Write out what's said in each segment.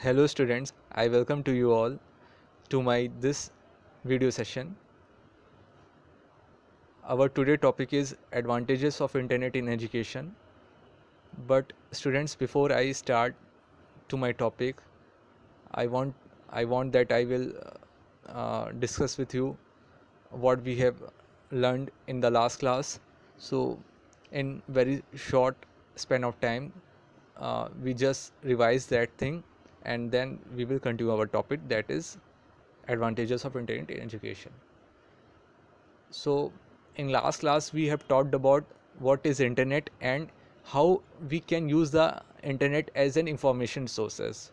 Hello students, I welcome to you all to my this video session. Our today topic is advantages of internet in education. But students before I start to my topic, I want I want that I will uh, discuss with you what we have learned in the last class. So in very short span of time uh, we just revise that thing and then we will continue our topic that is advantages of internet in education so in last class we have talked about what is internet and how we can use the internet as an information sources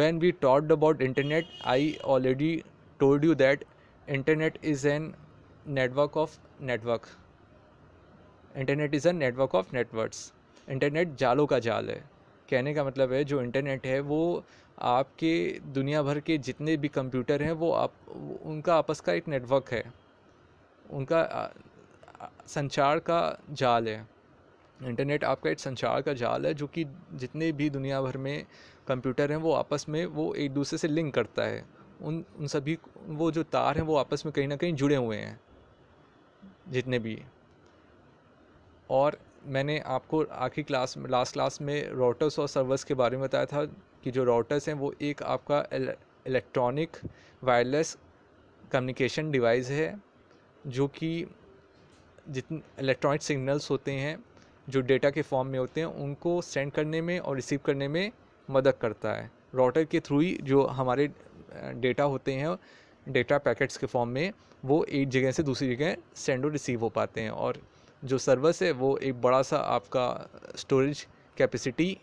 when we talked about internet i already told you that internet is an network of network internet is a network of networks internet जालों का जाल है कहने का मतलब है, जो internet है, वो आपके दुनिया भर के जितने भी कंप्यूटर हैं, वो आप, उनका आपस का एक नेटवर्क है। उनका संचार का जाल है। इंटरनेट आपका एक संचार का जाल है, जो कि जितने भी दुनिया भर में कंप्यूटर हैं, वो आपस में, वो एक दूसरे से लिंक करता है। उन उन सभी, वो जो तार हैं, वो आपस में कहीं ना कहीं जुड़े हुए हैं, जितने भी। और मैंने आपको आखिरी क्लास लास्ट क्लास में रोटर्स और सर्वर्स के बारे में बताया था कि जो रोटर्स हैं वो एक आपका इलेक्ट्रॉनिक वायरलेस कम्युनिकेशन डिवाइस है, जो कि जितने इलेक्ट्रॉनिक सिग्नल्स होते हैं, जो डेटा के फॉर्म में होते हैं, उनको सेंड करने में और रिसीव करने में मदद करता है। राउटर के थ्रू ही जो हमारे डेटा होते हैं डेटा पैकेट्स के फॉर्म में, वो एक जगह से दूसरी जगह सेंड और रिसीव हो पाते हैं और जो सर्वर्स है वो एक बड़ा सा आपका स्टोरेज कैपेसिटी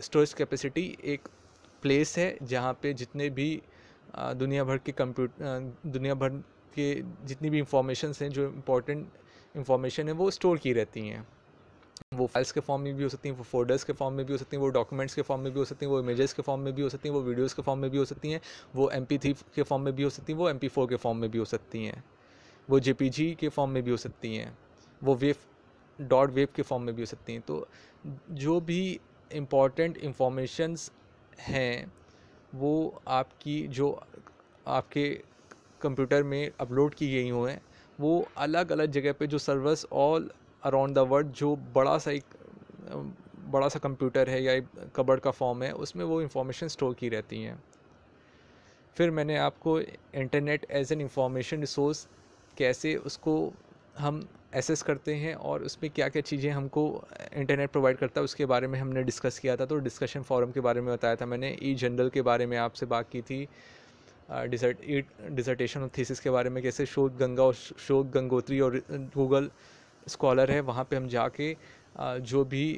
स्टोरेज कैपेसिटी एक प्लेस है जहाँ पे जितने भी आ, दुनिया भर के कंप्यूटर दुनिया भर के जितनी भी इंफॉर्मेशन हैं जो इम्पोर्टेंट इंफॉर्मेशन है वो स्टोर की रहती हैं। वो फाइल्स के फॉर्म में भी हो सकती हैं वो फोल्डर्स के फॉर्म में भी हो सकती हैं वो डॉक्यूमेंट्स के फॉर्म में भी हो सकती हैं वो इमेजेस के फॉर्म में भी हो सकती हैं वो वीडियोज़ के फॉर्म में भी हो सकती हैं वो एम के फॉर्म में भी हो सकती हैं वो एम के फॉर्म में भी हो सकती हैं। वो जेपीजी के फॉर्म में भी हो सकती हैं, वो वेव डॉट वेव के फॉर्म में भी हो सकती हैं। तो जो भी इंपॉर्टेंट इंफॉर्मेशंस हैं, वो आपकी, जो आपके कंप्यूटर में अपलोड की गई हुए हैं, वो अलग अलग जगह पे जो servers all around the world जो बड़ा सा एक, बड़ा सा कंप्यूटर है या कबर्ड का फॉर्म है, उसमें वो इंफॉर्मेशन स्टोर की रहती हैं। फिर मैंने आपको internet as an information resource कैसे उसको हम एसेस करते हैं और उसमें क्या क्या चीज़ें हमको इंटरनेट प्रोवाइड करता है, उसके बारे में हमने डिस्कस किया था। तो डिस्कशन फोरम के बारे में बताया था मैंने। ई जनरल के बारे में आपसे बात की थी। डिजर्ट डिजर्टेशन और थीसिस के बारे में कैसे शोध गंगा और शोध गंगोत्री और गूगल स्कॉलर है, वहाँ पे हम जाके जो भी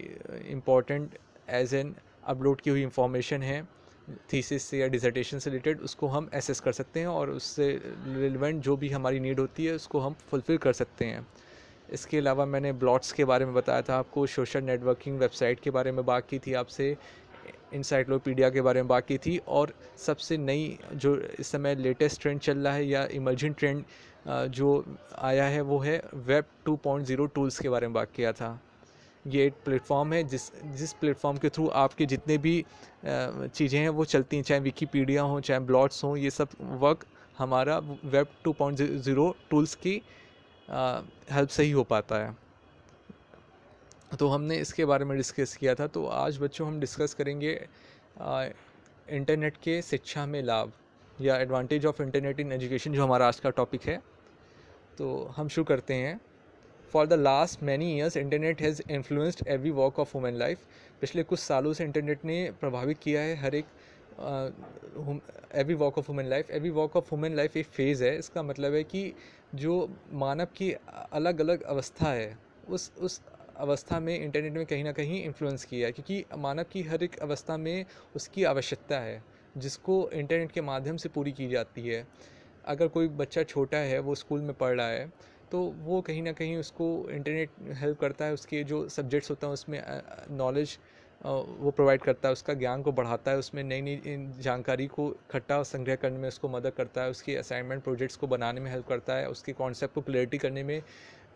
इम्पोर्टेंट एज एन अपलोड की हुई इंफॉर्मेशन है थीसिस से या डिजर्टेशन से रिलेटेड उसको हम एसेस कर सकते हैं और उससे रिलेवेंट जो भी हमारी नीड होती है, उसको हम फुलफ़िल कर सकते हैं। इसके अलावा मैंने ब्लॉट्स के बारे में बताया था आपको सोशल नेटवर्किंग वेबसाइट के बारे में बात की थी आपसे इंसाइक्लोपीडिया के बारे में बात की थी और सबसे नई जो इस समय लेटेस्ट ट्रेंड चल रहा है या इमर्जिंग ट्रेंड जो आया है वो है वेब 2.0 टूल्स के बारे में बात किया था। ये एक प्लेटफॉर्म है, जिस जिस प्लेटफॉर्म के थ्रू आपके जितने भी चीज़ें हैं, वो चलती हैं, चाहे विकीपीडिया हो, चाहे ब्लॉग्स हों, ये सब वर्क हमारा web two point zero tools की हेल्प से ही हो पाता है। तो हमने इसके बारे में डिस्कस किया था तो आज बच्चों हम डिस्कस करेंगे इंटरनेट के शिक्षा में लाभ या advantage of internet in education, जो हमारा आज का टॉपिक है। तो हम शुरू करते हैं। For the last many years internet has influenced every walk of women life पिछले कुछ सालों से इंटरनेट ने प्रभावित किया है हर एक every walk of women life every walk of women life एक फ़ेज़ है। इसका मतलब है कि जो मानव की अलग अलग अवस्था है, उस उस अवस्था में इंटरनेट में कहीं ना कहीं इन्फ्लुएंस किया है। क्योंकि मानव की हर एक अवस्था में उसकी आवश्यकता है, जिसको इंटरनेट के माध्यम से पूरी की जाती है। अगर कोई बच्चा छोटा है, वो स्कूल में पढ़ रहा है तो वो कहीं ना कहीं उसको इंटरनेट हेल्प करता है, उसके जो सब्जेक्ट्स होते हैं, उसमें नॉलेज वो प्रोवाइड करता है, उसका ज्ञान को बढ़ाता है, उसमें नई नई जानकारी को इकट्ठा और संग्रह करने में उसको मदद करता है, उसके असाइनमेंट प्रोजेक्ट्स को बनाने में हेल्प करता है, उसके कॉन्सेप्ट को क्लियरिटी करने में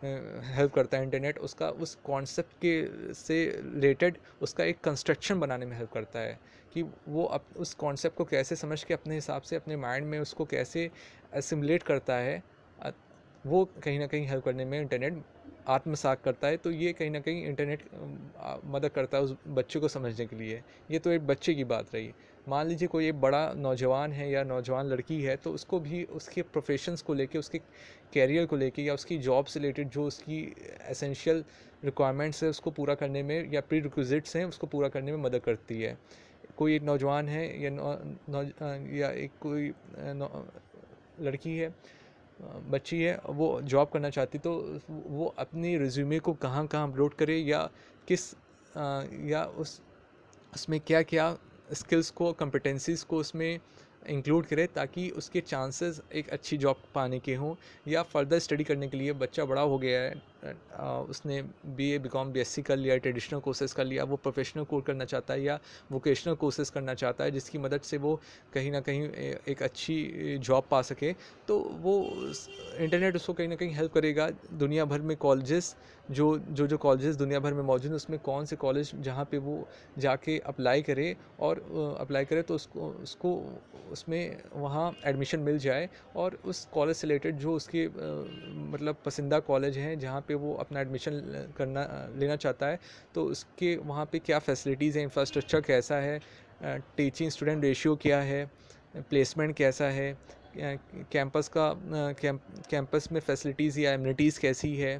हेल्प करता है इंटरनेट उसका, उस कॉन्सेप्ट के से रिलेटेड उसका एक कंस्ट्रक्शन बनाने में हेल्प करता है कि वो अप, उस कॉन्सेप्ट को कैसे समझ के अपने हिसाब से, अपने माइंड में उसको कैसे असिमुलेट करता है वो कहीं ना कहीं हेल्प करने में इंटरनेट आत्मसात करता है तो ये कहीं ना कहीं इंटरनेट मदद करता है उस बच्चे को समझने के लिए। ये तो एक बच्चे की बात रही। मान लीजिए कोई एक बड़ा नौजवान है या नौजवान लड़की है तो उसको भी उसके प्रोफेशंस को लेके उसके कैरियर को लेके या उसकी जॉब से रिलेटेड जो उसकी एसेंशियल रिक्वायरमेंट्स है उसको पूरा करने में या प्री रिक्विजिट्स हैं उसको पूरा करने में मदद करती है। कोई एक नौजवान है या नौ, नौ या एक कोई नौ, लड़की है बच्ची है, वो जॉब करना चाहती तो वो अपनी रिज्यूमे को कहाँ कहाँ अपलोड करे या किस या उस, उसमें क्या क्या स्किल्स को कम्पिटेंसीज को उसमें इंक्लूड करे ताकि उसके चांसेस एक अच्छी जॉब पाने के हों या फर्दर स्टडी करने के लिए बच्चा बड़ा हो गया है। उसने B A B com B S C कर लिया ट्रेडिशनल कोर्सेज कर लिया, वो प्रोफेशनल कोर्स करना चाहता है या वोकेशनल कोर्सेज करना चाहता है, जिसकी मदद से वो कहीं ना कहीं एक अच्छी जॉब पा सके तो वो इंटरनेट उसको कहीं ना कहीं हेल्प करेगा। दुनिया भर में कॉलेजेस जो जो जो कॉलेजेस दुनिया भर में मौजूद हैं, उसमें कौन से कॉलेज जहाँ पे वो जाके अप्लाई करे और अप्लाई करे तो उसको उसको उसमें वहाँ एडमिशन मिल जाए और उस कॉलेज से रिलेटेड जो उसके मतलब पसंदा कॉलेज हैं, जहाँ पे वो अपना एडमिशन करना लेना चाहता है। तो उसके वहाँ पे क्या फैसिलिटीज़ हैं? इंफ्रास्ट्रक्चर कैसा है? टीचिंग स्टूडेंट रेशियो क्या है? प्लेसमेंट कैसा है? कैंपस का कैंप कैंपस में फैसिलिटीज़ या एम्यूनिटीज़ कैसी है?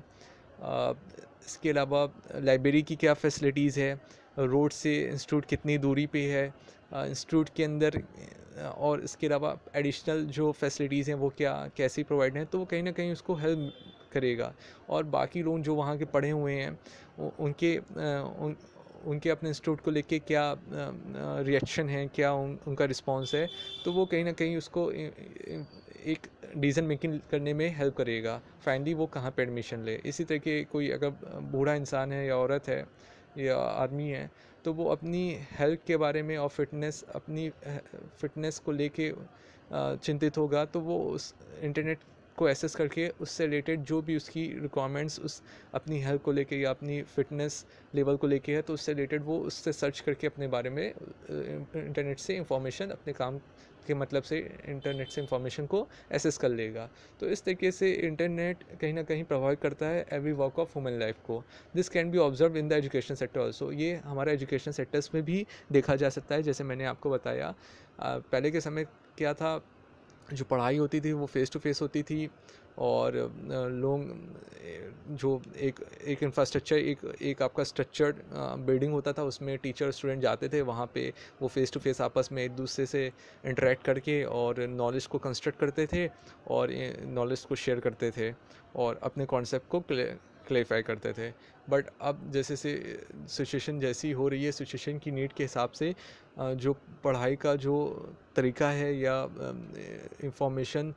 इसके अलावा लाइब्रेरी की क्या फैसिलिटीज़ है? रोड से इंस्टीट्यूट कितनी दूरी पे है? इंस्टीट्यूट के अंदर और इसके अलावा एडिशनल जो फैसिलिटीज़ हैं, वो क्या, कैसी प्रोवाइड हैं? तो वो कहीं ना कहीं उसको हेल्प करेगा। और बाकी लोग जो वहाँ के पढ़े हुए हैं उनके उन, उनके अपने इंस्टीट्यूट को लेके क्या रिएक्शन है क्या उन, उनका रिस्पांस है तो वो कहीं ना कहीं उसको एक डिसीज़न मेकिंग करने में हेल्प करेगा। फाइनली वो कहाँ पे एडमिशन ले? इसी तरह के कोई अगर बूढ़ा इंसान है या औरत है या आदमी है तो वो अपनी हेल्थ के बारे में और फिटनेस अपनी फिटनेस को लेके चिंतित होगा तो वो उस इंटरनेट को एसेस करके उससे रिलेटेड जो भी उसकी रिक्वायरमेंट्स उस अपनी हेल्थ को लेके या अपनी फ़िटनेस लेवल को लेके है तो उससे रिलेटेड वो उससे सर्च करके अपने बारे में इंटरनेट से इंफॉर्मेशन अपने काम के मतलब से इंटरनेट से इंफॉर्मेशन को एसेस कर लेगा। तो इस तरीके से इंटरनेट कहीं ना कहीं प्रभावित करता है every work of human life को। This can be observe in the education sector also ये हमारा एजुकेशन सेक्टर्स में भी देखा जा सकता है, जैसे मैंने आपको बताया। पहले के समय क्या था? जो पढ़ाई होती थी वो फ़ेस टू फेस होती थी और लोग जो एक एक इंफ्रास्ट्रक्चर एक एक आपका स्ट्रक्चर्ड बिल्डिंग होता था, उसमें टीचर स्टूडेंट जाते थे, वहाँ पे वो फ़ेस टू फेस आपस में एक दूसरे से इंटरेक्ट करके और नॉलेज को कंस्ट्रक्ट करते थे और नॉलेज को शेयर करते थे और अपने कॉन्सेप्ट को क्लेरिफाई करते थे। बट अब जैसे से सिचुएशन जैसी हो रही है सिचुएशन की नीड के हिसाब से जो पढ़ाई का जो तरीका है या इंफॉर्मेशन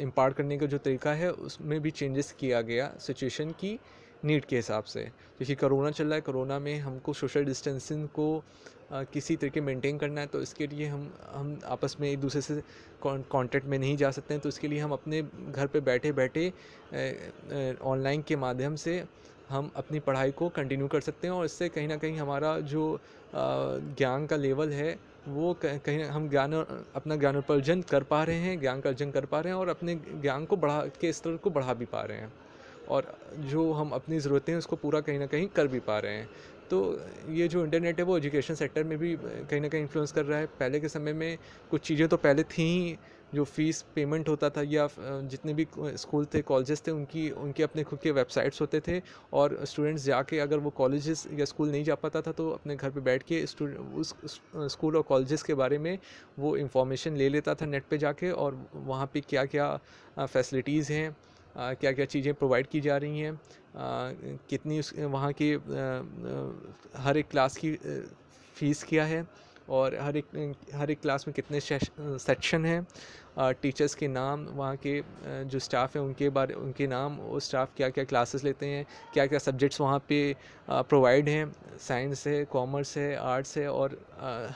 इम्पार्ट करने का जो तरीका है, उसमें भी चेंजेस किया गया सिचुएशन की नीड के हिसाब से। क्योंकि कोरोना चल रहा है, कोरोना में हमको सोशल डिस्टेंसिंग को किसी तरीके मेंटेन करना है तो इसके लिए हम हम आपस में एक दूसरे से कांटेक्ट में नहीं जा सकते हैं। तो इसके लिए हम अपने घर पे बैठे बैठे ऑनलाइन के माध्यम से हम अपनी पढ़ाई को कंटिन्यू कर सकते हैं। और इससे कहीं ना कहीं हमारा जो ज्ञान का लेवल है, वो कहीं हम ज्ञान, अपना ज्ञान उपार्जन कर पा रहे हैं, ज्ञान का अर्जन कर पा रहे हैं और अपने ज्ञान को बढ़ा, के स्तर को बढ़ा भी पा रहे हैं। और जो हम अपनी ज़रूरतें हैं, उसको पूरा कहीं ना कहीं कर भी पा रहे हैं। तो ये जो इंटरनेट है, वो एजुकेशन सेक्टर में भी कहीं ना कहीं इन्फ्लुएंस कर रहा है। पहले के समय में कुछ चीज़ें तो पहले थी ही जो फ़ीस पेमेंट होता था या जितने भी स्कूल थे कॉलेजेस थे, उनकी, उनके अपने खुद के वेबसाइट्स होते थे और स्टूडेंट्स जाके अगर वो कॉलेजेस या स्कूल नहीं जा पाता था तो अपने घर पे बैठ के उस स्कूल और कॉलेजेस के बारे में वो इंफॉर्मेशन ले लेता था नेट पे जाके और वहाँ पे क्या क्या फैसिलिटीज़ हैं। क्या क्या चीज़ें प्रोवाइड की जा रही हैं? कितनी उस, वहाँ की हर एक क्लास की फ़ीस क्या है? और हर एक हर एक क्लास में कितने सेक्शन हैं। टीचर्स के नाम, वहाँ के जो स्टाफ हैं, उनके बारे, उनके नाम वो स्टाफ क्या क्या क्लासेस लेते हैं क्या क्या सब्जेक्ट्स वहाँ पे प्रोवाइड हैं। साइंस है, कॉमर्स है, आर्ट्स है और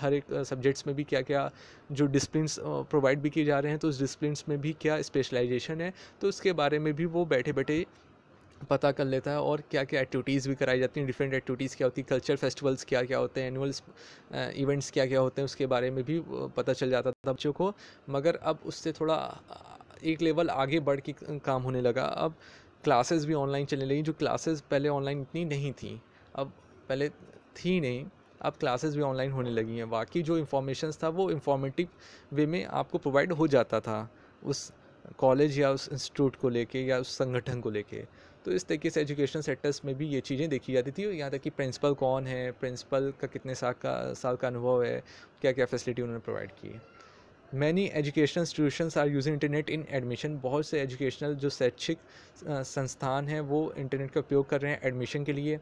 हर एक सब्जेक्ट्स में भी क्या क्या जो डिसप्लिनस प्रोवाइड भी किए जा रहे हैं तो उस डिसप्लिनस में भी क्या स्पेशलाइजेशन है तो उसके बारे में भी वो बैठे बैठे पता कर लेता है और क्या क्या एक्टिविटीज़ भी कराई जाती हैं डिफरेंट एक्टिविटीज़ क्या होती है कल्चर फेस्टिवल्स क्या क्या होते हैं एनुअल इवेंट्स क्या क्या होते हैं, उसके बारे में भी पता चल जाता था बच्चों को। मगर अब उससे थोड़ा एक लेवल आगे बढ़ के काम होने लगा। अब क्लासेस भी ऑनलाइन चलने लगी, जो क्लासेस पहले ऑनलाइन इतनी नहीं थी, अब पहले थी नहीं, अब क्लासेस भी ऑनलाइन होने लगी हैं। बाकी जो इन्फॉर्मेशन था, वो इंफॉर्मेटिव वे में आपको प्रोवाइड हो जाता था, उस कॉलेज या उस इंस्टीट्यूट को लेके या उस संगठन को लेके। तो इस तरीके से एजुकेशन सेक्टर्स में भी ये चीज़ें देखी जाती थी। यहाँ तक कि प्रिंसिपल कौन है? प्रिंसिपल का कितने साल का साल का अनुभव है? क्या क्या फैसिलिटी उन्होंने प्रोवाइड की है? Many educational institutions are using internet in admission बहुत से एजुकेशनल जो शैक्षिक संस्थान हैं, वो इंटरनेट का उपयोग कर रहे हैं एडमिशन के लिए।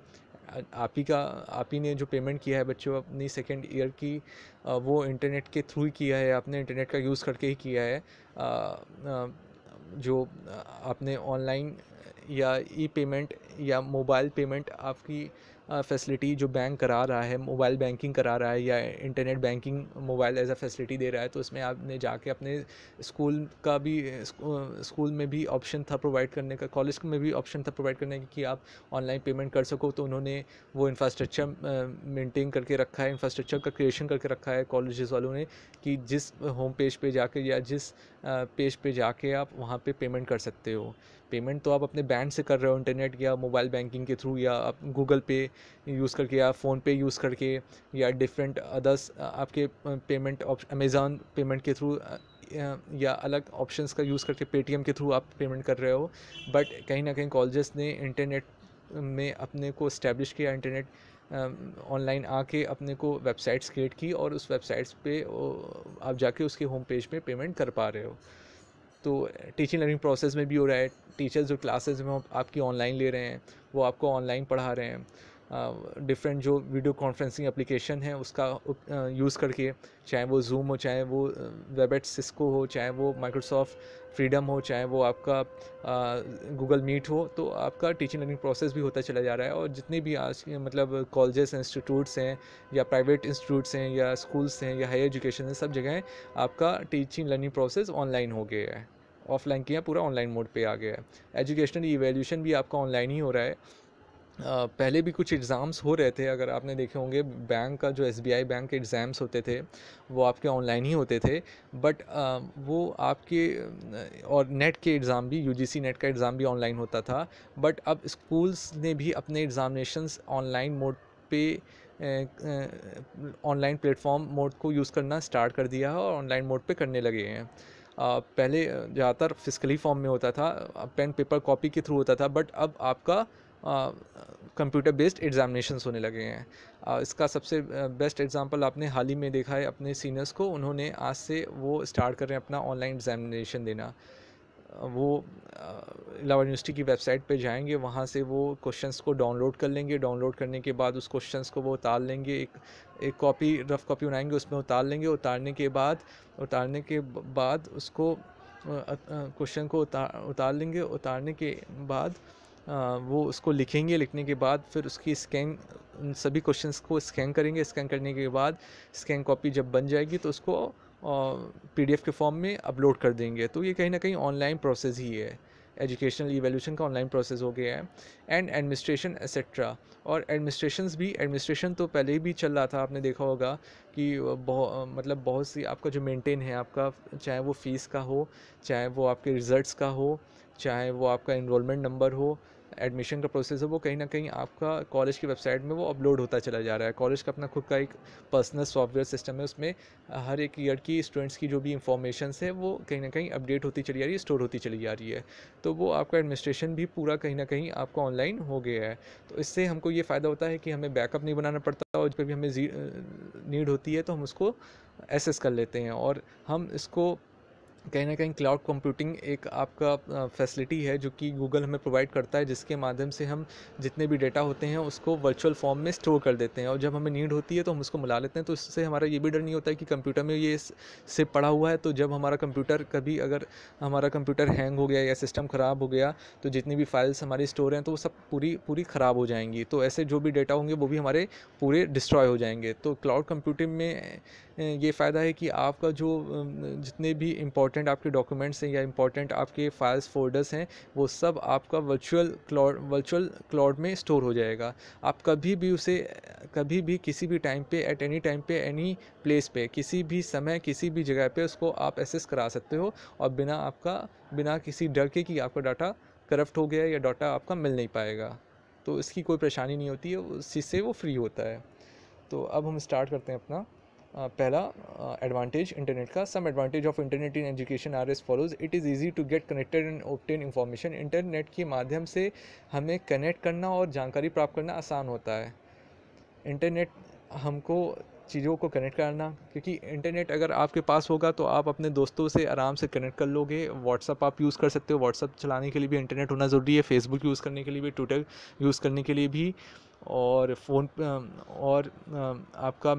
आप ही का, आप ही ने जो पेमेंट किया है बच्चों अपनी सेकेंड ईयर की वो इंटरनेट के थ्रू ही किया है। आपने इंटरनेट का यूज़ करके ही किया है। जो आपने ऑनलाइन या ई पेमेंट या मोबाइल पेमेंट आपकी फैसिलिटी जो बैंक करा रहा है मोबाइल बैंकिंग करा रहा है या internet banking mobile as a facility दे रहा है तो उसमें आपने जाके अपने स्कूल का भी स्कूल में भी ऑप्शन था प्रोवाइड करने का कॉलेज में भी ऑप्शन था प्रोवाइड करने का कि आप ऑनलाइन पेमेंट कर सको तो उन्होंने वो इंफ्रास्ट्रक्चर मेंटेन करके रखा है इंफ्रास्ट्रक्चर का क्रिएशन करके रखा है कॉलेज वालों ने कि जिस होम पेज पे जाके या जिस पेज पे जाके आप वहाँ पे पेमेंट कर सकते हो। पेमेंट तो आप अपने बैंक से कर रहे हो इंटरनेट या मोबाइल बैंकिंग के थ्रू या आप गूगल पे यूज़ करके या फ़ोन पे यूज़ करके या डिफरेंट अदर्स आपके पेमेंट अमेज़ॉन पेमेंट के थ्रू या अलग ऑप्शंस का यूज़ करके पेटीएम के थ्रू आप पेमेंट कर रहे हो। बट कहीं ना कहीं कॉलेजेस ने इंटरनेट में अपने को इस्टेब्लिश किया इंटरनेट ऑनलाइन आके अपने को वेबसाइट्स क्रिएट की और उस वेबसाइट्स पे आप जाके उसके होम पेज पे पेमेंट कर पा रहे हो। तो टीचिंग लर्निंग प्रोसेस में भी हो रहा है। टीचर्स जो क्लासेस में आपकी ऑनलाइन ले रहे हैं, वो आपको ऑनलाइन पढ़ा रहे हैं। डिफरेंट जो वीडियो कॉन्फ्रेंसिंग एप्लीकेशन है, उसका यूज़ करके, चाहे वो जूम हो, चाहे वो वेबेट सिस्को हो, चाहे वो माइक्रोसॉफ्ट फ्रीडम हो, चाहे वो आपका गूगल मीट हो तो आपका टीचिंग लर्निंग प्रोसेस भी होता चला जा रहा है। और जितने भी आज मतलब कॉलेजेस इंस्टीट्यूट्स हैं, या प्राइवेट इंस्टीट्यूट्स हैं, या स्कूल्स हैं, या हायर एजुकेशन है, सब जगह आपका टीचिंग लर्निंग प्रोसेस ऑनलाइन हो गया है। ऑफलाइन किया, पूरा ऑनलाइन मोड पे आ गया है। एजुकेशनल इवेल्यूशन भी आपका ऑनलाइन ही हो रहा है। पहले भी कुछ एग्ज़ाम्स हो रहे थे, अगर आपने देखे होंगे, बैंक का जो एसबीआई बैंक के एग्ज़ाम्स होते थे, वो आपके ऑनलाइन ही होते थे, बट वो आपके, और नेट के एग्ज़ाम भी यूजीसी नेट का एग्ज़ाम भी ऑनलाइन होता था, बट अब स्कूल्स ने भी अपने एग्ज़ामिनेशंस ऑनलाइन मोड पे ऑनलाइन प्लेटफॉर्म मोड को यूज़ करना स्टार्ट कर दिया है और ऑनलाइन मोड पे करने लगे हैं। पहले ज़्यादातर फिजिकली फॉर्म में होता था, पेन, पेपर कॉपी के थ्रू होता था, बट अब आपका कंप्यूटर बेस्ड एग्जामिनेशन होने लगे हैं। इसका सबसे बेस्ट एग्जांपल आपने हाल ही में देखा है अपने सीनियर्स को, उन्होंने आज से वो स्टार्ट कर रहे हैं अपना ऑनलाइन एग्जामिनेशन देना। वो इलावा यूनिवर्सिटी की वेबसाइट पे जाएँगे, वहाँ से वो क्वेश्चंस को डाउनलोड कर लेंगे। डाउनलोड करने के बाद उस क्वेश्चंस को वो उतार लेंगे, एक एक कॉपी रफ कॉपी बनाएँगे, उसमें उतार लेंगे। उतारने के बाद, उतारने के बाद उसको क्वेश्चन को उतार उतार लेंगे। उतारने के बाद वो उसको लिखेंगे, लिखने के बाद फिर उसकी स्कैन उन सभी क्वेश्चंस को स्कैन करेंगे। स्कैन करने के बाद स्कैन कॉपी जब बन जाएगी तो उसको पीडीएफ के फॉर्म में अपलोड कर देंगे। तो ये कहीं ना कहीं ऑनलाइन प्रोसेस ही है। एजुकेशनल इवेल्यूशन का ऑनलाइन प्रोसेस हो गया है एंड एडमिनिस्ट्रेशन एसेट्रा और एडमिनिस्ट्रेशन भी एडमिनिस्ट्रेशन तो पहले ही भी चल रहा था, आपने देखा होगा कि बहुत मतलब बहुत सी आपका जो मेंटेन है आपका, चाहे वो फ़ीस का हो, चाहे वो आपके रिज़ल्ट्स का हो, चाहे वो आपका इनरोलमेंट नंबर हो एडमिशन का प्रोसेस है, वो कहीं ना कहीं आपका कॉलेज की वेबसाइट में वो अपलोड होता चला जा रहा है। कॉलेज का अपना खुद का एक पर्सनल सॉफ्टवेयर सिस्टम है, उसमें हर एक ईयर की स्टूडेंट्स की जो भी इंफॉर्मेशन है, वो कहीं ना कहीं अपडेट होती चली जा रही है स्टोर होती चली जा रही है। तो वो आपका एडमिनिस्ट्रेशन भी पूरा कहीं ना कहीं आपका ऑनलाइन हो गया है। तो इससे हमको ये फ़ायदा होता है कि हमें बैकअप नहीं बनाना पड़ता और जब भी हमें नीड होती है तो हम उसको एसेस कर लेते हैं और हम इसको कहीं ना कहीं क्लाउड कंप्यूटिंग एक आपका फैसिलिटी है जो कि गूगल हमें प्रोवाइड करता है, जिसके माध्यम से हम जितने भी डेटा होते हैं उसको वर्चुअल फॉर्म में स्टोर कर देते हैं। और जब हमें नीड होती है तो हम उसको मिला लेते हैं तो इससे हमारा ये भी डर नहीं होता है कि कंप्यूटर में ये सिप पड़ा हुआ है। तो जब हमारा कंप्यूटर कभी अगर हमारा कंप्यूटर हैंग हो गया या सिस्टम ख़राब हो गया तो जितनी भी फाइल्स हमारी स्टोर हैं तो वो सब पूरी पूरी ख़राब हो जाएँगी। तो ऐसे जो भी डेटा होंगे, वो भी हमारे पूरे डिस्ट्रॉय हो जाएँगे। तो क्लाउड कंप्यूटिंग में ये फ़ायदा है कि आपका जो जितने भी इम्पोर्टेंट इंपॉर्टेंट आपके डॉक्यूमेंट्स हैं या इंपॉर्टेंट आपके फाइल्स फोल्डर्स हैं, वो सब आपका वर्चुअल क्लाउड वर्चुअल क्लाउड में स्टोर हो जाएगा। आप कभी भी उसे, कभी भी किसी भी टाइम पे एट एनी टाइम पे एनी प्लेस पे, किसी भी समय, किसी भी जगह पे उसको आप एसेस करा सकते हो और बिना आपका, बिना किसी डर के कि आपका डाटा करप्ट हो गया या डाटा आपका मिल नहीं पाएगा। तो इसकी कोई परेशानी नहीं होती है, उस चीज़ से वो फ्री होता है। तो अब हम स्टार्ट करते हैं अपना। पहला एडवांटेज इंटरनेट का some advantage of internet in education are as follows it is easy to get connected and obtain information internet के माध्यम से हमें कनेक्ट करना और जानकारी प्राप्त करना आसान होता है। इंटरनेट हमको चीज़ों को कनेक्ट करना, क्योंकि इंटरनेट अगर आपके पास होगा तो आप अपने दोस्तों से आराम से कनेक्ट कर लोगे। व्हाट्सअप आप यूज़ कर सकते हो। व्हाट्सअप चलाने के लिए भी इंटरनेट होना ज़रूरी है। फेसबुक यूज़ करने के लिए भी ट्विटर यूज़ करने के लिए भी। और फ़ोन और आपका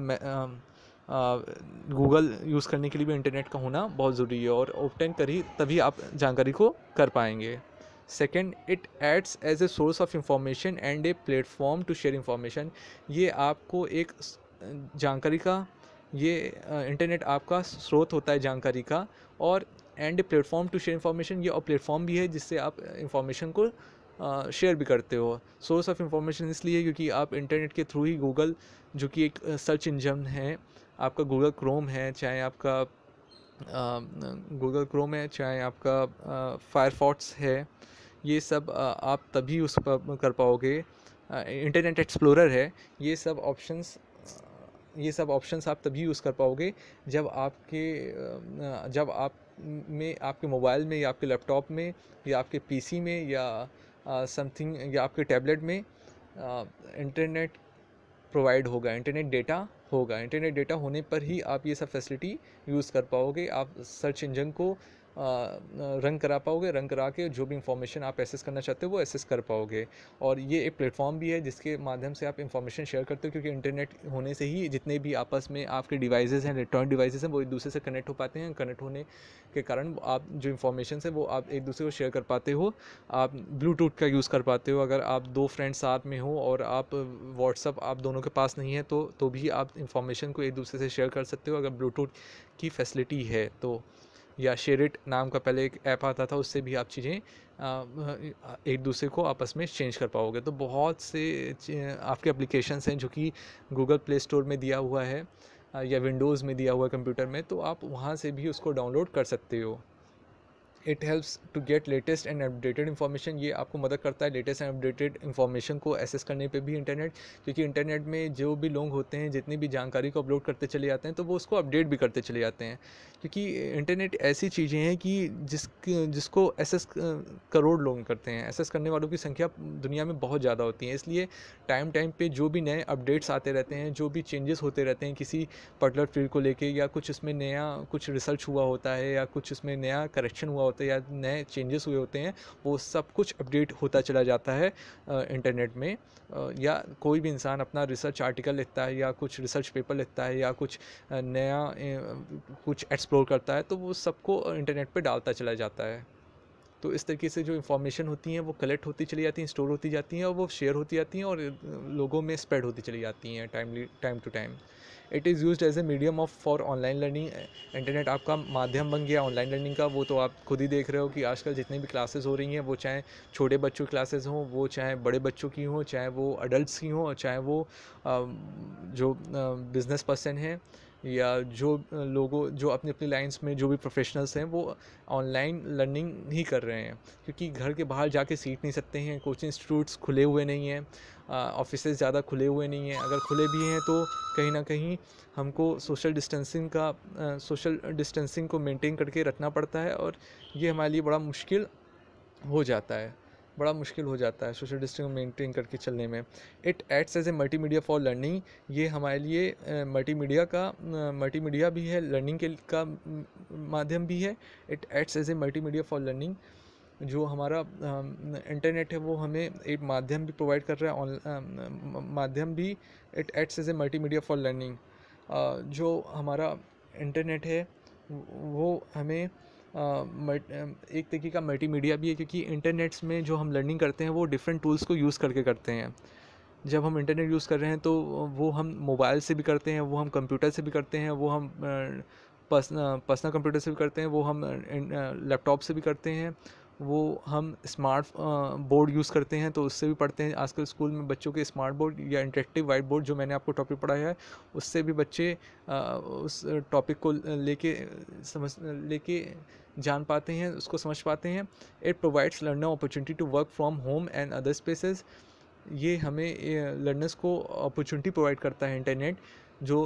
गूगल यूज़ करने के लिए भी इंटरनेट का होना बहुत ज़रूरी है और ओपटेन करी, तभी आप जानकारी को कर पाएँगे। Second it aids as a source of information and a platform to share information ये आपको एक जानकारी का, ये इंटरनेट आपका स्रोत होता है जानकारी का और and a platform to share information ये और प्लेटफॉर्म भी है जिससे आप इंफॉर्मेशन को शेयर भी करते हो। सोर्स ऑफ़ इंफॉर्मेशन इसलिए क्योंकि आप इंटरनेट के थ्रू ही गूगल जो कि एक सर्च इंजन है आपका गूगल क्रोम है, चाहे आपका गूगल क्रोम है, चाहे आपका फायरफॉक्स है, ये सब आप तभी उस पर कर पाओगे। इंटरनेट एक्सप्लोरर है, ये सब ऑप्शंस ये सब ऑप्शंस आप तभी यूज़ कर पाओगे जब आपके जब आप में, आपके मोबाइल में या आपके लैपटॉप में या आपके पीसी में या समथिंग या आपके टैबलेट में इंटरनेट प्रोवाइड होगा। इंटरनेट डेटा होगा। इंटरनेट डेटा होने पर ही आप ये सब फैसिलिटी यूज़ कर पाओगे। आप सर्च इंजन को रन करा पाओगे रन करा के जो भी इंफॉर्मेशन आप एसेस करना चाहते हो, वो एसेस कर पाओगे। और ये एक प्लेटफॉर्म भी है जिसके माध्यम से आप इंफॉर्मेशन शेयर करते हो, क्योंकि इंटरनेट होने से ही जितने भी आपस में आपके डिवाइसेस हैं इलेक्ट्रॉनिक डिवाइसेस हैं, वो एक दूसरे से कनेक्ट हो पाते हैं। कनेक्ट होने के कारण आप जो इन्फॉर्मेशन है, वो आप एक दूसरे को शेयर कर पाते हो। आप ब्लूटूथ का यूज़ कर पाते हो। अगर आप दो फ्रेंड्स साथ में हो और आप व्हाट्सअप आप दोनों के पास नहीं है तो तो भी आप इंफॉर्मेशन को एक दूसरे से शेयर कर सकते हो। अगर ब्लूटूथ की फैसिलिटी है तो या शेरिट नाम का पहले एक ऐप आता था, उससे भी आप चीज़ें एक दूसरे को आपस में चेंज कर पाओगे। तो बहुत से आपके एप्लीकेशंस हैं जो कि गूगल प्ले स्टोर में दिया हुआ है, या विंडोज़ में दिया हुआ है कंप्यूटर में तो आप वहाँ से भी उसको डाउनलोड कर सकते हो। It helps to get latest and updated information ये आपको मदद करता है लेटेस्ट एंड अपडेटेड इन्फॉर्मेशन को एसेस करने पे भी इंटरनेट क्योंकि इंटरनेट में जो भी लोग होते हैं, जितनी भी जानकारी को अपलोड करते चले जाते हैं तो वो उसको अपडेट भी करते चले जाते हैं। क्योंकि इंटरनेट ऐसी चीज़ें हैं कि जिस जिसको एसेस करोड़ लोग करते हैं। एसेस करने वालों की संख्या दुनिया में बहुत ज़्यादा होती है। इसलिए टाइम टाइम पर जो भी नए अपडेट्स आते रहते हैं, जो भी चेंजेस होते रहते हैं किसी पर्टिकुलर फ़ील्ड को लेके, या कुछ उसमें नया, कुछ रिसर्च हुआ होता है, या कुछ उसमें नया करेक्शन हुआ होता या नए चेंजेस हुए होते हैं, वो सब कुछ अपडेट होता चला जाता है इंटरनेट में। या कोई भी इंसान अपना रिसर्च आर्टिकल लिखता है या कुछ रिसर्च पेपर लिखता है या कुछ नया कुछ एक्सप्लोर करता है तो वो सबको इंटरनेट पर डालता चला जाता है। तो इस तरीके से जो इन्फॉर्मेशन होती हैं, वो कलेक्ट होती चली जाती हैं स्टोर होती जाती हैं और वो शेयर होती जाती हैं और लोगों में स्प्रेड होती चली जाती हैं timely time to time it is use as a medium of for online learning internet आपका माध्यम बन गया ऑनलाइन लर्निंग का। वो तो आप खुद ही देख रहे हो कि आजकल जितनी भी क्लासेस हो रही हैं, वो चाहे छोटे बच्चों की क्लासेस हों, वो चाहे बड़े बच्चों की हों, चाहे वो अडल्ट की हों, चाहे वो जो बिज़नेस पर्सन हैं या जो लोगों, जो अपनी अपनी लाइन्स में जो भी प्रोफेशनल्स हैं, वो ऑनलाइन लर्निंग ही कर रहे हैं। क्योंकि घर के बाहर जाके सीख नहीं सकते हैं कोचिंग इंस्टीट्यूट्स खुले हुए नहीं हैं ऑफ़िस ज़्यादा खुले हुए नहीं हैं। अगर खुले भी हैं तो कहीं ना कहीं हमको सोशल डिस्टेंसिंग का सोशल डिस्टेंसिंग को मेंटेन करके रखना पड़ता है और ये हमारे लिए बड़ा मुश्किल हो जाता है। बड़ा मुश्किल हो जाता है सोशल डिस्टेंस मेंटेन करके चलने में। It aids as a multimedia for learning ये हमारे लिए मल्टी मीडिया का मल्टी मीडिया भी है लर्निंग के का माध्यम भी है। It aids as a multimedia for learning जो हमारा इंटरनेट है वो हमें एक माध्यम भी प्रोवाइड कर रहा है माध्यम भी it aids as a multimedia for learning जो हमारा इंटरनेट है, वो हमें एक तरीके का मल्टीमीडिया भी है क्योंकि इंटरनेट्स में जो हम लर्निंग करते हैं, वो डिफरेंट टूल्स को यूज़ करके करते हैं। जब हम इंटरनेट यूज़ कर रहे हैं तो वो हम मोबाइल से भी करते हैं, वो हम कंप्यूटर से भी करते हैं, वो हम पर्सनल कंप्यूटर से भी करते हैं, वो हम लैपटॉप से भी करते हैं। वो हम स्मार्ट बोर्ड यूज़ करते हैं तो उससे भी पढ़ते हैं। आजकल स्कूल में बच्चों के स्मार्ट बोर्ड या इंटरेक्टिव वाइट बोर्ड जो मैंने आपको टॉपिक पढ़ाया है, उससे भी बच्चे उस टॉपिक को लेके समझ, लेके जान पाते हैं, उसको समझ पाते हैं। It provides learner opportunity to work from home and other spaces ये हमें लर्नर्स को अपॉर्चुनिटी प्रोवाइड करता है इंटरनेट जो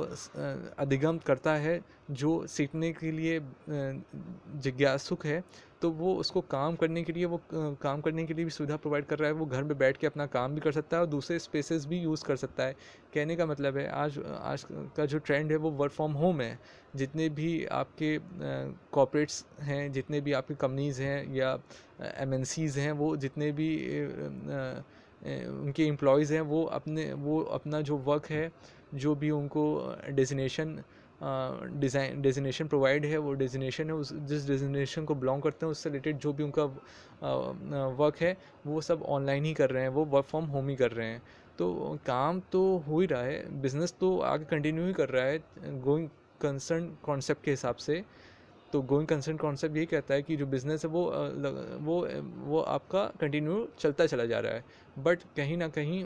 अधिगम करता है, जो सीखने के लिए जिज्ञासुक है तो वो उसको काम करने के लिए, वो काम करने के लिए भी सुविधा प्रोवाइड कर रहा है। वो घर में बैठ के अपना काम भी कर सकता है और दूसरे स्पेसेस भी यूज़ कर सकता है। कहने का मतलब है, आज आज का जो ट्रेंड है वो वर्क फ्रॉम होम है। जितने भी आपके कॉपरेट्स हैं, जितने भी आपकी कंपनीज़ हैं या एम हैं, वो जितने भी उनके एम्प्लॉयज़ हैं, वो अपने, वो अपना जो वर्क है, जो भी उनको डेजिनेशन डिज़ाइन डेजिनेशन प्रोवाइड है, वो डेजिनेशन है, उस, जिस डेजिनेशन को बिलोंग करते हैं, उससे रिलेटेड जो भी उनका वर्क है, वो सब ऑनलाइन ही कर रहे हैं, वो वर्क फ्रॉम होम ही कर रहे हैं। तो काम तो हो ही रहा है बिज़नेस तो आगे कंटिन्यू ही कर रहा है गोइंग कंसर्न कॉन्सेप्ट के हिसाब से। तो गोइंग कंसर्न कॉन्सेप्ट यही कहता है कि जो बिज़नेस है वो वो वो आपका कंटिन्यू चलता चला जा रहा है। बट कहीं ना कहीं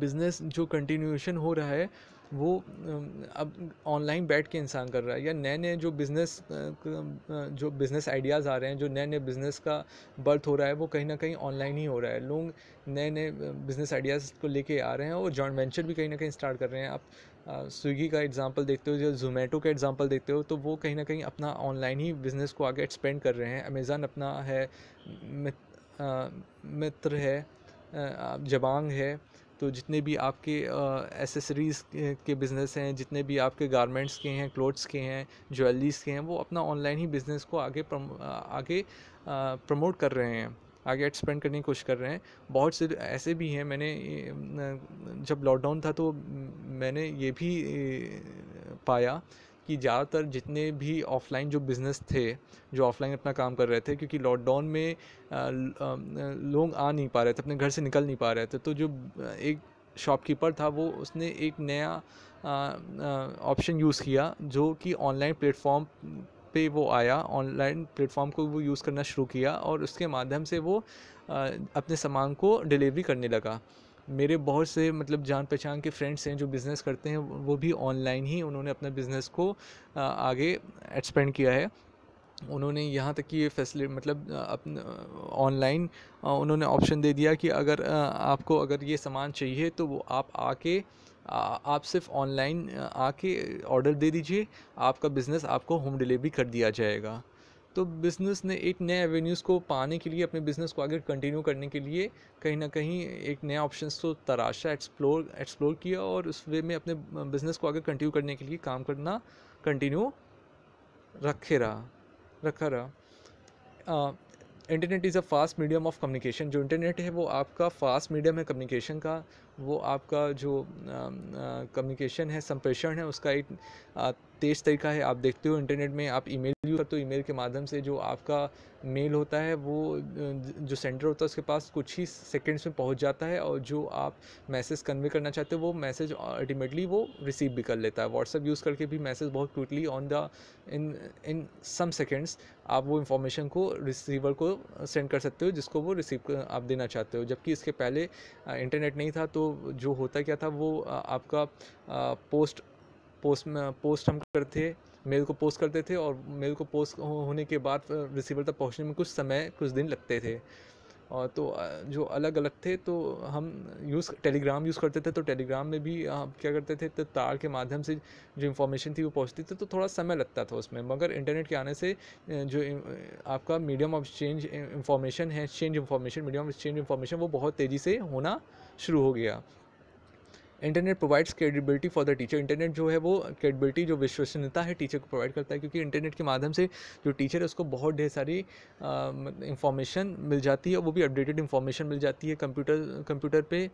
बिज़नेस जो कंटिन्यूशन हो रहा है, वो अब ऑनलाइन बैठ के इंसान कर रहा है। या नए नए जो बिज़नेस जो बिज़नेस आइडियाज़ आ रहे हैं, जो नए नए बिज़नेस का बर्थ हो रहा है, वो कहीं ना कहीं ऑनलाइन ही हो रहा है। लोग नए नए बिज़नेस आइडियाज़ को लेके आ रहे हैं और जॉइंट वेंचर भी कहीं ना कहीं स्टार्ट कर रहे हैं। आप स्विगी का एग्जांपल देखते हो या जोमेटो का एग्जांपल देखते हो तो वो कहीं ना कहीं अपना ऑनलाइन ही बिज़नेस को आगे एक्सपेंड कर रहे हैं। अमेज़न अपना है मित्र है जबांग है तो जितने भी आपके एसेसरीज़ के बिज़नेस हैं जितने भी आपके गारमेंट्स के हैं क्लोथ्स के हैं ज्वेलरीज़ के हैं वो अपना ऑनलाइन ही बिज़नेस को आगे प्रम, आगे प्रमोट कर रहे हैं। आगे एक्सपेंड करने की कोशिश कर रहे हैं। बहुत से ऐसे भी हैं, मैंने जब लॉकडाउन था तो मैंने ये भी पाया कि ज़्यादातर जितने भी ऑफ़लाइन जो बिज़नेस थे, जो ऑफ़लाइन अपना काम कर रहे थे, क्योंकि लॉकडाउन में लोग आ नहीं पा रहे थे, अपने घर से निकल नहीं पा रहे थे तो जो एक शॉपकीपर था, वो उसने एक नया ऑप्शन यूज़ किया, जो कि ऑनलाइन प्लेटफॉर्म पे वो आया ऑनलाइन प्लेटफॉर्म को वो यूज़ करना शुरू किया और उसके माध्यम से वो अपने सामान को डिलीवरी करने लगा। मेरे बहुत से मतलब जान पहचान के फ्रेंड्स हैं जो बिज़नेस करते हैं, वो भी ऑनलाइन ही उन्होंने अपने बिज़नेस को आगे एक्सपेंड किया है। उन्होंने यहाँ तक कि ये फैसिलिटी मतलब अपन ऑनलाइन उन्होंने ऑप्शन दे दिया कि अगर आपको अगर ये सामान चाहिए तो वो आप आके आप सिर्फ़ ऑनलाइन आके ऑर्डर दे दीजिए, आपका बिज़नेस आपको होम डिलीवरी कर दिया जाएगा। तो बिज़नेस ने एक नए एवेन्यूज़ को पाने के लिए, अपने बिज़नेस को आगे कंटिन्यू करने के लिए कहीं ना कहीं एक नया ऑप्शन को तराशा एक्सप्लोर एक्सप्लोर किया और उस वे में अपने बिज़नेस को आगे कंटिन्यू करने के लिए काम करना कंटिन्यू रखे रहा, रखा रहा। Internet is a fast medium of communication जो इंटरनेट है वो आपका फास्ट मीडियम है कम्युनिकेशन का। वो आपका जो कम्युनिकेशन है, संप्रेषण है, उसका एक तेज़ तरीका है। आप देखते हो इंटरनेट में, आप ईमेल यूज़ करते हो ईमेल के माध्यम से जो आपका मेल होता है, वो जो सेंडर होता है, उसके पास कुछ ही सेकंड्स में पहुँच जाता है और जो आप मैसेज कन्वे करना चाहते हो, वो मैसेज अल्टीमेटली वो रिसीव भी कर लेता है। व्हाट्सअप यूज़ करके भी मैसेज बहुत quickly on the in in some seconds आप वो इन्फॉर्मेशन को रिसीवर को सेंड कर सकते हो, जिसको वो रिसीव आप देना चाहते हो। जबकि इसके पहले इंटरनेट नहीं था तो जो होता क्या था, वो आपका पोस्ट पोस्ट पोस्ट हम करते, मेल को पोस्ट करते थे और मेल को पोस्ट होने के बाद रिसीवर तक पहुँचने में कुछ समय, कुछ दिन लगते थे। तो जो अलग अलग थे तो हम यूज़ टेलीग्राम यूज़ करते थे तो टेलीग्राम में भी हम क्या करते थे तो तार के माध्यम से जो इन्फॉर्मेशन थी वो पहुँचती थी तो थोड़ा समय लगता था उसमें। मगर इंटरनेट के आने से जो आपका मीडियम ऑफ़ चेंज इन्फॉर्मेशन है change information, medium of change information वो बहुत तेज़ी से होना शुरू हो गया। Internet provides credibility for the teacher internet जो है वो क्रेडिबिलिटी जो विश्वसनीयता है टीचर को प्रोवाइड करता है क्योंकि इंटरनेट के माध्यम से जो टीचर है उसको बहुत ढेर सारी इंफॉर्मेशन मिल जाती है वो भी अपडेटेड इंफॉर्मेशन मिल जाती है कंप्यूटर कंप्यूटर पे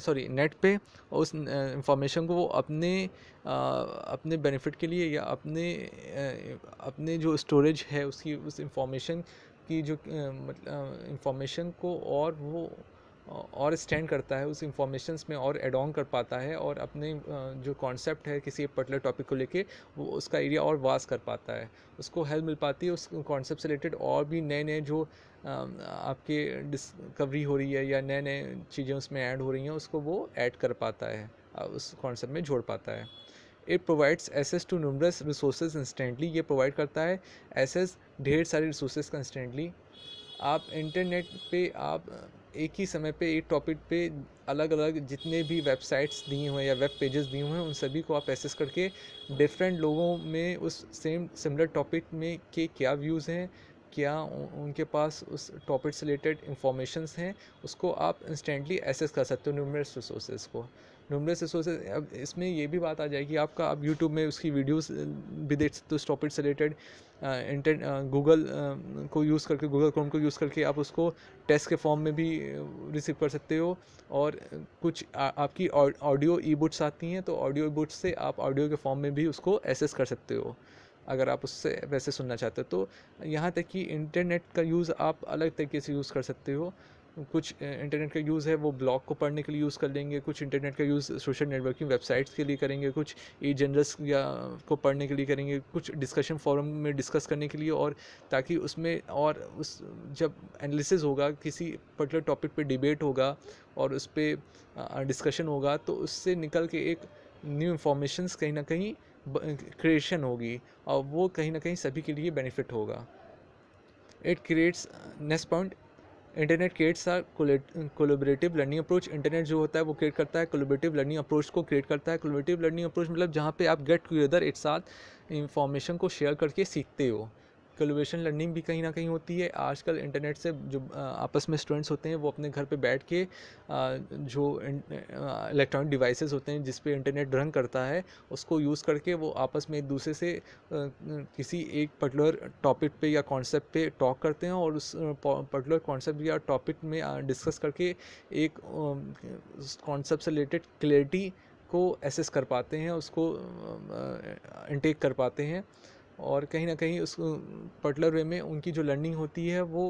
सॉरी नेट पे और उस इंफॉर्मेशन को वो अपने आ, अपने बेनिफिट के लिए या अपने uh, अपने जो स्टोरेज है उसकी उस इंफॉर्मेशन की जो मतलब इंफॉर्मेशन को और वो और स्टैंड करता है, उस इंफॉर्मेशन में और एड ऑन कर पाता है और अपने जो कॉन्सेप्ट है किसी पर्टिकुलर टॉपिक को लेके, वो उसका एरिया और वास कर पाता है। उसको हेल्प मिल पाती है, उस कॉन्सेप्ट से रिलेटेड और भी नए नए जो आपके डिस्कवरी हो रही है या नए नए चीज़ें उसमें ऐड हो रही हैं, उसको वो ऐड कर पाता है उस कॉन्सेप्ट में जोड़ पाता है। It provides access to numerous resources instantly ये प्रोवाइड करता है एसेस ढेर सारी रिसोर्सेज का इंस्टेंटली आप इंटरनेट पे आप एक ही समय पे, एक टॉपिक पे अलग अलग जितने भी वेबसाइट्स दिए हुए हैं या वेब पेजेस दिए हुए हैं, उन सभी को आप एसेस करके डिफरेंट लोगों में उस सेम सिमिलर टॉपिक में के क्या व्यूज़ हैं, क्या उनके पास उस टॉपिक से रिलेटेड इंफॉर्मेशंस हैं, उसको आप इंस्टेंटली एसेस कर सकते हो न्यूमरस रिसोर्सेज को। न्यूमरस रिसोर्सेज अब इसमें ये भी बात आ जाएगी आपका आप यूट्यूब में उसकी वीडियोस भी देख सकते हो उस टॉपिक से रिलेटेड इंटर गूगल को यूज़ करके गूगल क्रोम को यूज़ करके आप उसको टेस्ट के फॉर्म में भी रिसीव कर सकते हो। और कुछ आ, आपकी ऑडियो ई बुक्स आती हैं तो ऑडियो ई बुक्स से आप ऑडियो के फॉर्म में भी उसको एसेस कर सकते हो अगर आप उससे वैसे सुनना चाहते हो। तो यहाँ तक कि इंटरनेट का यूज़ आप अलग तरीके से यूज़ कर सकते हो। कुछ इंटरनेट का यूज़ है, वो ब्लॉग को पढ़ने के लिए यूज़ कर लेंगे कुछ इंटरनेट का यूज़ सोशल नेटवर्किंग वेबसाइट्स के लिए करेंगे, कुछ ई जनरल्स या को पढ़ने के लिए करेंगे, कुछ डिस्कशन फोरम में डिस्कस करने के लिए और ताकि उसमें और उस, जब एनालिसिस होगा, किसी पर्टिकुलर टॉपिक पे डिबेट होगा और उस पर डिस्कशन होगा तो उससे निकल के एक न्यू इन्फॉर्मेशंस कहीं ना कहीं क्रिएशन होगी और वो कहीं ना कहीं सभी के लिए बेनिफिट होगा। It creates next point internet creates are collaborative learning approach internet जो होता है वो क्रिएट करता है कोलोबरेटिव लर्निंग अप्रोच को क्रिएट करता है। कोलोबरेटिव लर्निंग अप्रोच मतलब जहाँ पे आप गेट टूगेदर एक साथ इंफॉर्मेशन को शेयर करके सीखते हो। कोलोबरेशन लर्निंग भी कहीं ना कहीं होती है। आजकल इंटरनेट से जो आपस में स्टूडेंट्स होते हैं, वो अपने घर पे बैठ के जो इलेक्ट्रॉनिक डिवाइसेस होते हैं, जिस पे इंटरनेट रन करता है, उसको यूज़ करके वो आपस में एक दूसरे से किसी एक पर्टिकुलर टॉपिक पे या कॉन्सेप्ट पे टॉक करते हैं और उस पर्टिकुलर कॉन्सेप्ट या टॉपिक में डिस्कस करके एक कॉन्सेप्ट से रिलेटेड क्लियरिटी को एसेस कर पाते हैं, उसको इंटेक कर पाते हैं। और कहीं ना कहीं उस पर्टिकुलर वे में उनकी जो लर्निंग होती है वो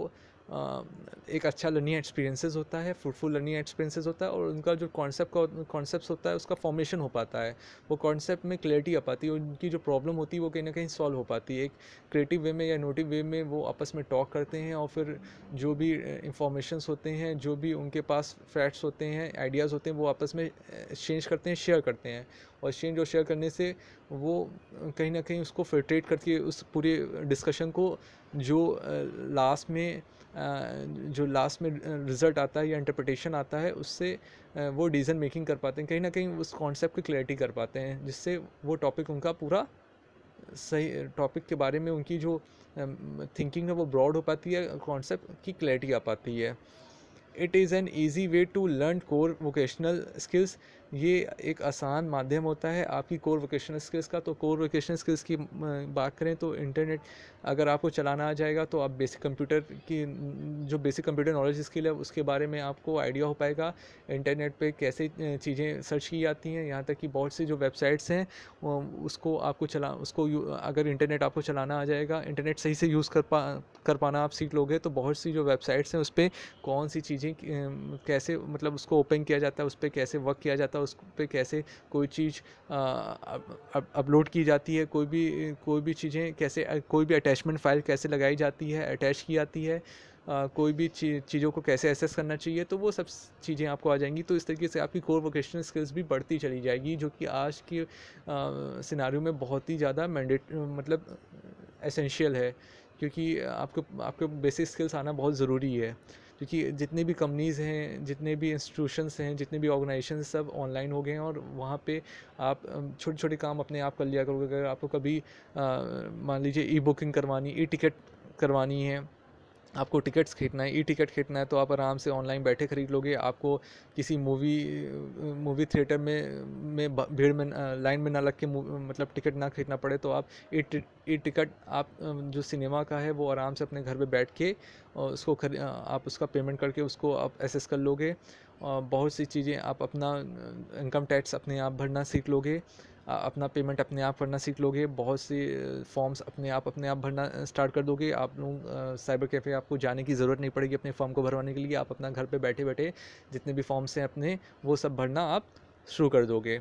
एक अच्छा लर्निंग एक्सपीरियंसेस होता है फ्रूटफुल लर्निंग एक्सपीरियंसेस होता है और उनका जो कॉन्सेप्ट का कॉन्सेप्ट होता है, उसका फॉर्मेशन हो पाता है। वो कॉन्सेप्ट में क्लियरिटी आ पाती है, उनकी जो प्रॉब्लम होती है, वो कहीं ना कहीं सॉल्व हो पाती है। एक क्रिएटिव वे में या नोटिव वे में वो आपस में टॉक करते हैं और फिर जो भी इंफॉर्मेशंस होते हैं, जो भी उनके पास फैक्ट्स होते हैं आइडियाज़ होते हैं, वो आपस में एक्सचेंज करते हैं शेयर करते हैं। और एक्सचेंज और शेयर करने से वो कहीं ना कहीं उसको फिल्ट्रेट करके उस पूरे डिस्कशन को जो लास्ट में जो लास्ट में रिज़ल्ट आता है या इंटरप्रटेशन आता है, उससे वो डिसीज़न मेकिंग कर पाते हैं, कहीं ना कहीं उस कॉन्सेप्ट की क्लैरिटी कर पाते हैं, जिससे वो टॉपिक उनका पूरा सही टॉपिक के बारे में उनकी जो थिंकिंग है वो ब्रॉड हो पाती है कॉन्सेप्ट की क्लैरिटी आ पाती है। It is an easy way to learn core vocational skills ये एक आसान माध्यम होता है आपकी कोर वोकेशनल स्किल्स का। तो कोर वोकेशनल स्किल्स की बात करें तो इंटरनेट अगर आपको चलाना आ जाएगा तो आप बेसिक कंप्यूटर की, जो बेसिक कंप्यूटर नॉलेज स्किल है, उसके बारे में आपको आइडिया हो पाएगा। इंटरनेट पे कैसे चीज़ें सर्च की जाती हैं, यहाँ तक कि बहुत सी जो वेबसाइट्स हैं उसको आपको चला, उसको अगर इंटरनेट आपको चलाना आ जाएगा इंटरनेट सही से यूज़ कर पा, कर पाना आप सीख लोगे तो बहुत सी जो वेबसाइट्स हैं उस पर कौन सी चीज़ें कैसे मतलब उसको ओपन किया जाता है उस पर कैसे वर्क किया जाता है उस पर कैसे कोई चीज़ अपलोड की जाती है कोई भी कोई भी चीज़ें कैसे कोई भी अटैचमेंट फ़ाइल कैसे लगाई जाती है अटैच की जाती है आ, कोई भी ची चीज़ों को कैसे एसेस करना चाहिए तो वो सब चीज़ें आपको आ जाएँगी तो इस तरीके से आपकी कोर वोकेशनल स्किल्स भी बढ़ती चली जाएगी जो कि आज के सिनारियों में बहुत ही ज़्यादा मैंडेट मतलब एसेंशियल है क्योंकि आपको आपको बेसिक स्किल्स आना बहुत ज़रूरी है। क्योंकि जितने भी कंपनीज़ हैं, जितने भी इंस्टीट्यूशंस हैं, जितने भी ऑर्गेनाइजेशन सब ऑनलाइन हो गए हैं और वहाँ पे आप छोटे छोटे काम अपने आप कर लिया करोगे। अगर आपको कभी मान लीजिए ई बुकिंग करवानी ई टिकट करवानी है आपको टिकट्स खरीदना है ई टिकट खरीदना है तो आप आराम से ऑनलाइन बैठे खरीद लोगे आपको किसी मूवी मूवी थिएटर में में भीड़ में लाइन में ना लग के मतलब टिकट ना खरीदना पड़े तो आप ई ई टिकट आप, जो सिनेमा का है, वो आराम से अपने घर पे बैठ के उसको खरी आप उसका पेमेंट करके उसको आप एसेस कर लोगे। बहुत सी चीज़ें आप अपना इनकम टैक्स अपने आप भरना सीख लोगे। अपना पेमेंट अपने आप करना सीख लोगे। बहुत से फॉर्म्स अपने आप अपने आप भरना स्टार्ट कर दोगे। आप लोग साइबर कैफ़े आपको जाने की ज़रूरत नहीं पड़ेगी अपने फॉर्म को भरवाने के लिए। आप अपना घर पर बैठे बैठे जितने भी फॉर्म्स हैं अपने, वो सब भरना आप शुरू कर दोगे।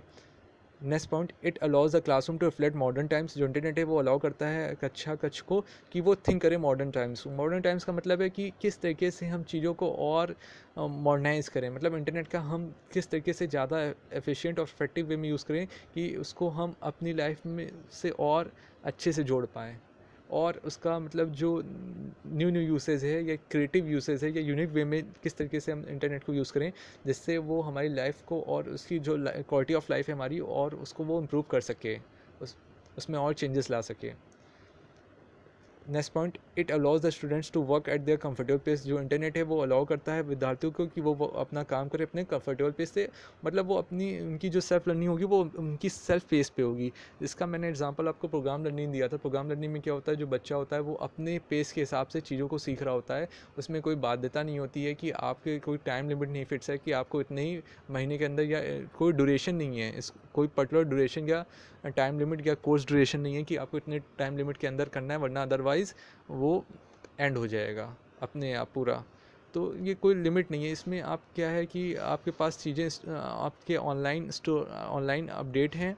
Next point it allows the classroom to reflect modern times जो इंटरनेट है, वो अलाउ करता है कक्षा कक्ष को कि वो थिंक करे मॉडर्न टाइम्स मॉडर्न टाइम्स का मतलब है कि किस तरीके से हम चीज़ों को और मॉडर्नाइज करें। मतलब इंटरनेट का हम किस तरीके से ज़्यादा एफिशिएंट और इफ़ेक्टिव वे में यूज़ करें कि उसको हम अपनी लाइफ में से और अच्छे से जोड़ पाएँ। और उसका मतलब जो न्यू न्यू यूसेज है, या क्रिएटिव यूसेज है, या यूनिक वे में किस तरीके से हम इंटरनेट को यूज़ करें, जिससे वो हमारी लाइफ को और उसकी जो क्वालिटी ऑफ़ लाइफ है हमारी, और उसको वो इम्प्रूव कर सके, उस, उसमें और चेंजेस ला सके। Next point it allows the students to work at their comfortable pace जो इंटरनेट है वो अलाउ करता है विद्यार्थियों को कि वो, अपना काम करें अपने कंफर्टेबल प्लेस से। मतलब वो अपनी उनकी जो सेल्फ लर्निंग होगी वो उनकी सेल्फ पेस पे होगी। इसका मैंने एग्जांपल आपको प्रोग्राम लर्निंग दिया था। प्रोग्राम लर्निंग में क्या होता है जो बच्चा होता है वो अपने पेस के हिसाब से चीज़ों को सीख रहा होता है। उसमें कोई बाध्यता नहीं होती है कि आपके कोई टाइम लिमिट नहीं फिक्स है कि आपको इतने ही महीने के अंदर या कोई ड्यूरेशन नहीं है। इस कोई पर्टिकुलर ड्यूरेशन या टाइम लिमिट या कोर्स ड्यूरेशन नहीं है कि आपको इतने टाइम लिमिट के अंदर करना है, वरना अदरवाइज़ वो एंड हो जाएगा अपने आप पूरा। तो ये कोई लिमिट नहीं है। इसमें आप क्या है कि आपके पास चीज़ें, आपके ऑनलाइन स्टोर ऑनलाइन अपडेट हैं।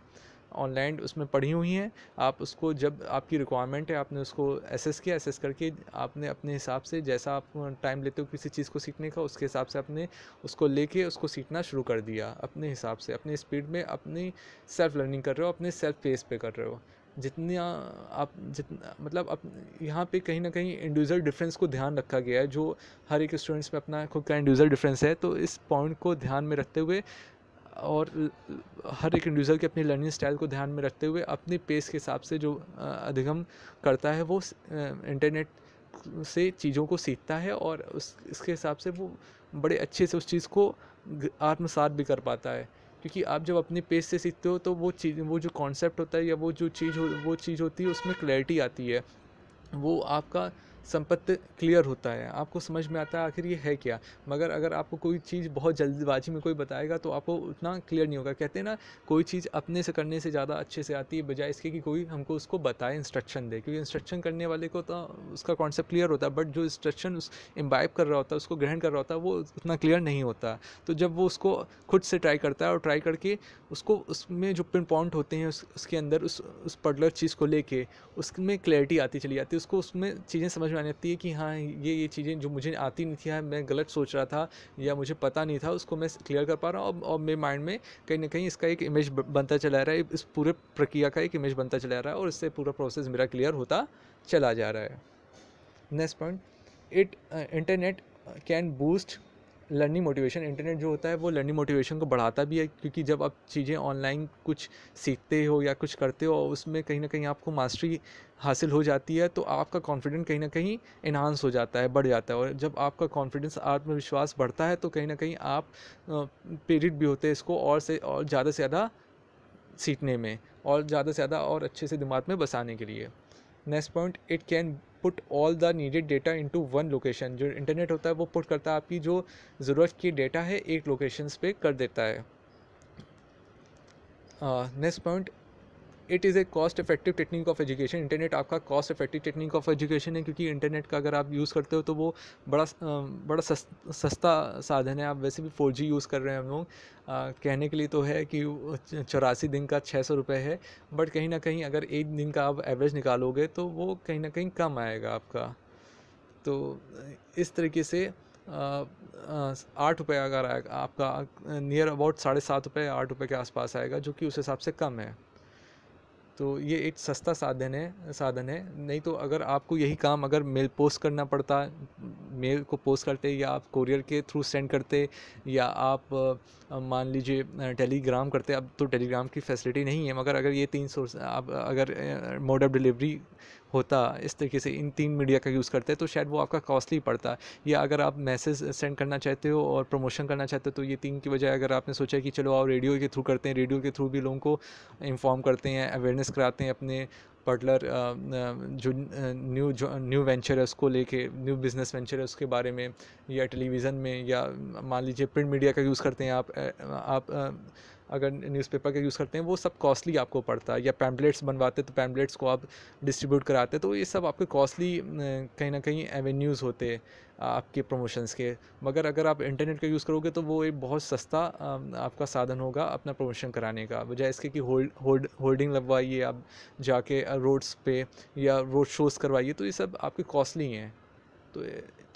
ऑनलाइन उसमें पढ़ी हुई हैं। आप उसको जब आपकी रिक्वायरमेंट है, आपने उसको एसेस किया एसेस करके आपने अपने हिसाब से जैसा आप टाइम लेते हो किसी चीज़ को सीखने का, उसके हिसाब से आपने उसको लेके उसको सीखना शुरू कर दिया अपने हिसाब से। अपने स्पीड में अपनी सेल्फ लर्निंग कर रहे हो, अपने सेल्फ पेस पे कर रहे हो। जितना आप जितना मतलब अब यहाँ पे कहीं ना कहीं इंडिविजुअल डिफरेंस को ध्यान रखा गया है, जो हर एक स्टूडेंट्स में अपना खुद का इंडिविजुअल डिफरेंस है तो इस पॉइंट को ध्यान में रखते हुए और हर एक इंडिविजुअल के अपनी लर्निंग स्टाइल को ध्यान में रखते हुए अपने पेस के हिसाब से जो अधिगम करता है वो इंटरनेट से चीज़ों को सीखता है और उस, इसके हिसाब से वो बड़े अच्छे से उस चीज़ को आत्मसात भी कर पाता है। क्योंकि आप जब अपने पेज से सीखते हो तो वो चीज़, वो जो कॉन्सेप्ट होता है या वो जो चीज़ हो, वो चीज़ होती है उसमें क्लैरिटी आती है। वो आपका संपत्ति क्लियर होता है। आपको समझ में आता है आखिर ये है क्या? मगर अगर आपको कोई चीज़ बहुत जल्दबाजी में कोई बताएगा तो आपको उतना क्लियर नहीं होगा। कहते हैं ना कोई चीज़ अपने से करने से ज़्यादा अच्छे से आती है बजाय इसके कि कोई हमको उसको बताए इंस्ट्रक्शन दे। क्योंकि इंस्ट्रक्शन करने वाले को तो उसका कॉन्सेप्ट क्लियर होता है बट जो इंस्ट्रक्शन उस इम्बाइब कर रहा होता है उसको ग्रहण कर रहा होता है वो उतना क्लियर नहीं होता। तो जब वो उसको खुद से ट्राई करता है और ट्राई करके उसको उसमें जो पिन पॉइंट होते हैं उस, उसके अंदर उस उस पर्टिकुलर चीज़ को लेके उसमें क्लैरिटी आती चली जाती है उसको उसमें चीज़ें समझ में आने लगती है कि हाँ ये ये चीज़ें जो मुझे आती नहीं थी मैं गलत सोच रहा था या मुझे पता नहीं था, उसको मैं क्लियर कर पा रहा हूँ। और मेरे माइंड में कहीं ना कहीं इसका एक इमेज बनता चला रहा है, इस पूरे प्रक्रिया का एक इमेज बनता चला रहा है और इससे पूरा प्रोसेस मेरा क्लियर होता चला जा रहा है। Next point it internet can boost learning motivation internet जो होता है, वो लर्निंग मोटिवेशन को बढ़ाता भी है, क्योंकि जब आप चीज़ें ऑनलाइन कुछ सीखते हो या कुछ करते हो और उसमें कहीं ना कहीं आपको मास्टरी हासिल हो जाती है तो आपका कॉन्फिडेंस कहीं ना कहीं इन्हांस हो जाता है, बढ़ जाता है। और जब आपका कॉन्फिडेंस आत्मविश्वास बढ़ता है तो कहीं ना कहीं आप प्रेरित भी होते हैं इसको और से, और ज़्यादा से ज़्यादा सीखने में और ज़्यादा से ज़्यादा और अच्छे से दिमाग में बसाने के लिए। Next point it can put all the needed data into one location जो इंटरनेट होता है, वो पुट करता है आपकी जो ज़रूरत की डेटा है, एक लोकेशन पे कर देता है। Next point it is a cost effective technique of education internet आपका cost effective technique of education है, क्योंकि इंटरनेट का अगर आप यूज़ करते हो तो वो बड़ा बड़ा सस्ता साधन है। आप वैसे भी फोर यूज़ कर रहे हैं हम लोग। कहने के लिए तो है कि चौरासी दिन का छः सौ रुपये है बट कहीं ना कहीं अगर एक दिन का आप एवरेज निकालोगे तो वो कहीं ना कहीं कम आएगा आपका। तो इस तरीके से आठ रुपये अगर आएगा आपका नियर अबाउट साढ़े सात रुपये आठ रुपये के आसपास आएगा, जो कि उस हिसाब से कम है। तो ये एक सस्ता साधन है साधन है। नहीं तो अगर आपको यही काम अगर मेल पोस्ट करना पड़ता, मेल को पोस्ट करते या आप कोरियर के थ्रू सेंड करते या आप मान लीजिए टेलीग्राम करते, अब तो टेलीग्राम की फैसिलिटी नहीं है, मगर अगर ये तीन सोर्स आप अगर मोड ऑफ़ डिलीवरी होता इस तरीके से इन तीन मीडिया का यूज़ करते हैं तो शायद वो आपका कॉस्टली पड़ता। या अगर आप मैसेज सेंड करना चाहते हो और प्रमोशन करना चाहते हो तो ये तीन की बजाय अगर आपने सोचा कि चलो आप रेडियो के थ्रू करते हैं, रेडियो के थ्रू भी लोगों को इन्फॉर्म करते हैं, अवेयरनेस कराते हैं अपने पर्टलर जो न्यू जो, न्यू वेंचर है उसको लेके, न्यू बिज़नेस वेंचर है उसके बारे में या टेलीविज़न में या मान लीजिए प्रिंट मीडिया का यूज़ करते हैं आप आप अगर न्यूज़पेपर का यूज़ करते हैं, वो सब कॉस्टली आपको पड़ता है, या पैम्पलेट्स बनवाते तो पैम्पलेट्स को आप डिस्ट्रीब्यूट कराते तो ये सब आपके कॉस्टली कहीं ना कहीं एवेन्यूज़ होते आपके प्रमोशंस के। मगर अगर आप इंटरनेट का यूज़ करोगे तो वो एक बहुत सस्ता आपका साधन होगा अपना प्रमोशन कराने का। बजाय इसके कि होल्ड होल्ड होल्डिंग लगवाइए आप जाके रोड्स पे या रोड शोज़ करवाइए तो ये सब आपके कॉस्टली हैं। तो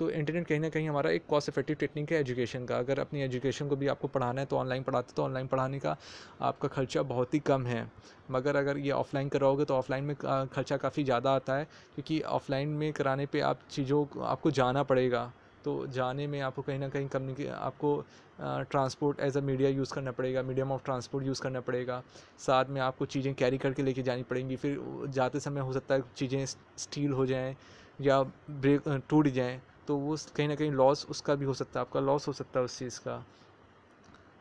तो इंटरनेट कहीं ना कहीं हमारा एक कॉस्ट इफ़ेक्टिव टेक्निक है एजुकेशन का। अगर अपनी एजुकेशन को भी आपको पढ़ाना है तो ऑनलाइन पढ़ाते तो ऑनलाइन पढ़ाने का आपका खर्चा बहुत ही कम है। मगर अगर ये ऑफलाइन कराओगे तो ऑफलाइन में खर्चा काफ़ी ज़्यादा आता है, क्योंकि ऑफलाइन में कराने पर आप चीज़ों आपको जाना पड़ेगा। तो जाने में आपको कहीं ना कहीं कम्युनिके आपको transport as a media use करना पड़ेगा मीडियम ऑफ़ ट्रांसपोर्ट यूज़ करना पड़ेगा। साथ में आपको चीज़ें कैरी करके लेके जानी पड़ेंगी। फिर जाते समय हो सकता है चीज़ें स्टील हो जाएँ या ब्रेक टूट जाएँ। तो वो कहीं ना कहीं लॉस उसका भी हो सकता है, आपका लॉस हो सकता है उस चीज़ का।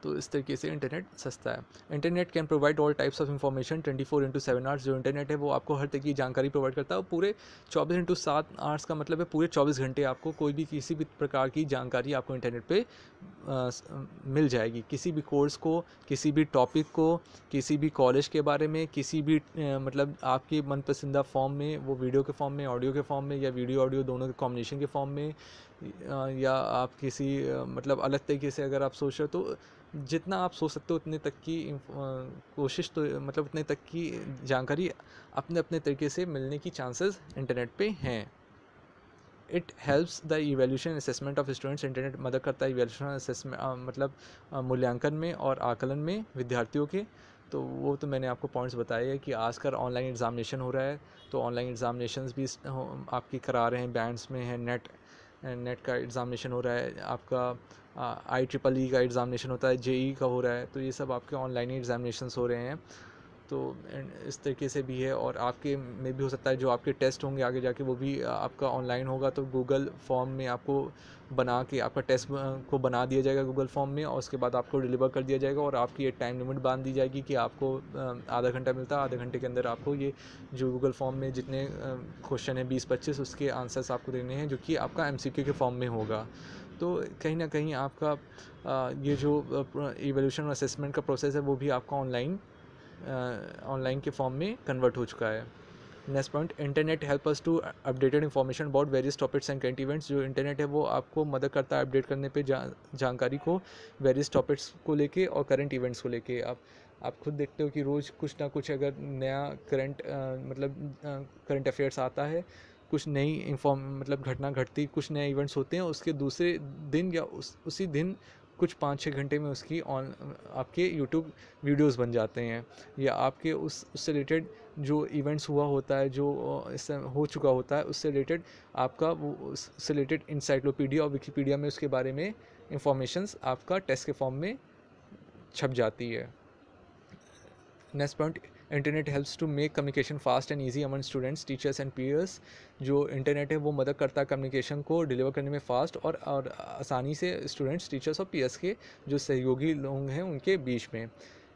तो इस तरीके से इंटरनेट सस्ता है। Internet can provide all types of information twenty four into seven hours जो इंटरनेट है वो आपको हर तरह की जानकारी प्रोवाइड करता है और पूरे चौबीस इंटू सात आवर्स का मतलब है पूरे चौबीस घंटे आपको कोई भी किसी भी प्रकार की जानकारी आपको इंटरनेट पर मिल जाएगी। किसी भी कोर्स को किसी भी टॉपिक को किसी भी कॉलेज के बारे में किसी भी आ, मतलब आपके मनपसंदा फॉर्म में वो वीडियो के फॉर्म में ऑडियो के फॉर्म में या वीडियो ऑडियो दोनों के कॉम्बिनेशन के फॉर्म में या आप किसी मतलब अलग तरीके से अगर आप सोच रहे हो तो जितना आप सोच सकते हो, उतने तक की कोशिश तो मतलब उतने तक की जानकारी अपने अपने तरीके से मिलने की चांसेस इंटरनेट पे हैं। It helps the evaluation assessment of students internet मदद करता है इवेल्यूशन असेसमेंट मतलब मूल्यांकन में और आकलन में विद्यार्थियों के। तो वो तो मैंने आपको पॉइंट्स बताए हैं कि आजकल ऑनलाइन एग्ज़ामिनेशन हो रहा है तो ऑनलाइन एग्ज़ामिनेशन भी आपकी करा रहे हैं बैंड्स में है नेट नेट का एग्ज़ामिनेशन हो रहा है, आपका आई ट्रिपल ई का एग्ज़ामिनेशन होता है जे ई e का हो रहा है तो ये सब आपके ऑनलाइन एग्ज़ामिनेशन हो रहे हैं। तो इस तरीके से भी है और आपके में भी हो सकता है जो आपके टेस्ट होंगे आगे जाके वो भी आपका ऑनलाइन होगा तो गूगल फॉर्म में आपको बना के आपका टेस्ट को बना दिया जाएगा गूगल फॉर्म में और उसके बाद आपको डिलीवर कर दिया जाएगा और आपकी एक टाइम लिमिट बाँध दी जाएगी कि आपको आधा घंटा मिलता है, आधे घंटे के अंदर आपको ये जो गूगल फॉर्म में जितने क्वेश्चन हैं बीस पच्चीस उसके आंसर्स आपको देने हैं जो कि आपका एमसीक्यू के फॉर्म में होगा। तो कहीं ना कहीं आपका ये जो इवोल्यूशन और असेसमेंट का प्रोसेस है वो भी आपका ऑनलाइन ऑनलाइन के फॉर्म में कन्वर्ट हो चुका है। Next point internet help us to updated information about various topics and current events जो इंटरनेट है वो आपको मदद करता है अपडेट करने पे जा, जानकारी को वेरियस टॉपिक्स को लेके और करंट इवेंट्स को लेके। आप आप खुद देखते हो कि रोज़ कुछ ना कुछ अगर नया करंट मतलब करंट अफेयर्स आता है कुछ नई इन्फॉर्म मतलब घटना घटती कुछ नए इवेंट्स होते हैं उसके दूसरे दिन या उस उसी दिन कुछ पाँच छः घंटे में उसकी ऑन, आपके यूट्यूब वीडियोस बन जाते हैं, या आपके उस, उससे रिलेटेड जो इवेंट्स हुआ होता है, जो इससे हो चुका होता है, उससे रिलेटेड आपका वो, उससे रिलेटेड इंसाइक्लोपीडिया और विकीपीडिया में उसके बारे में इंफॉर्मेशंस आपका टेस्ट के फॉर्म में छप जाती है। Next point internet helps to make communication fast and easy among students teachers and peers जो इंटरनेट है, वो मदद करता है कम्युनिकेशन को डिलीवर करने में फ़ास्ट और और आसानी से स्टूडेंट्स टीचर्स और पीयर्स के जो सहयोगी लोग हैं, उनके बीच में।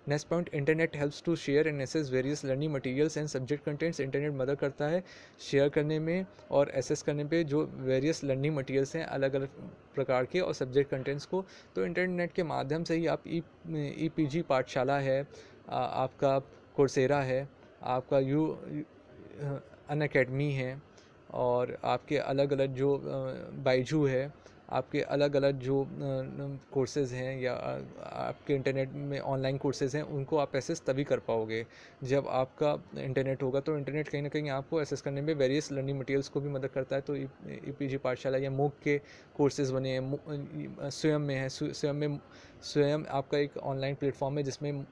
Next point internet helps to share and access various learning materials and subject contents internet मदद करता है शेयर करने में और एसेस करने पे जो वेरियस लर्निंग मटेरियल्स हैं अलग अलग प्रकार के और सब्जेक्ट कंटेंट्स को। तो इंटरनेट के माध्यम से ही आप ई ई पी जी पाठशाला है आपका कोर्सेरा है आपका यू अन अकेडमी है और आपके अलग अलग जो बाइजू है आपके अलग अलग जो कोर्सेज़ हैं या आपके इंटरनेट में ऑनलाइन कोर्सेज़ हैं, उनको आप एसेस तभी कर पाओगे। जब आपका इंटरनेट होगा तो इंटरनेट कहीं ना कहीं आपको एसेस करने में वेरियस लर्निंग मटेरियल्स को भी मदद करता है। तो ई पी पाठशाला या मूक के कोर्सेज़ बने हैं स्वयं में है, स्वयं में, स्वयं आपका एक ऑनलाइन प्लेटफॉर्म है, जिसमें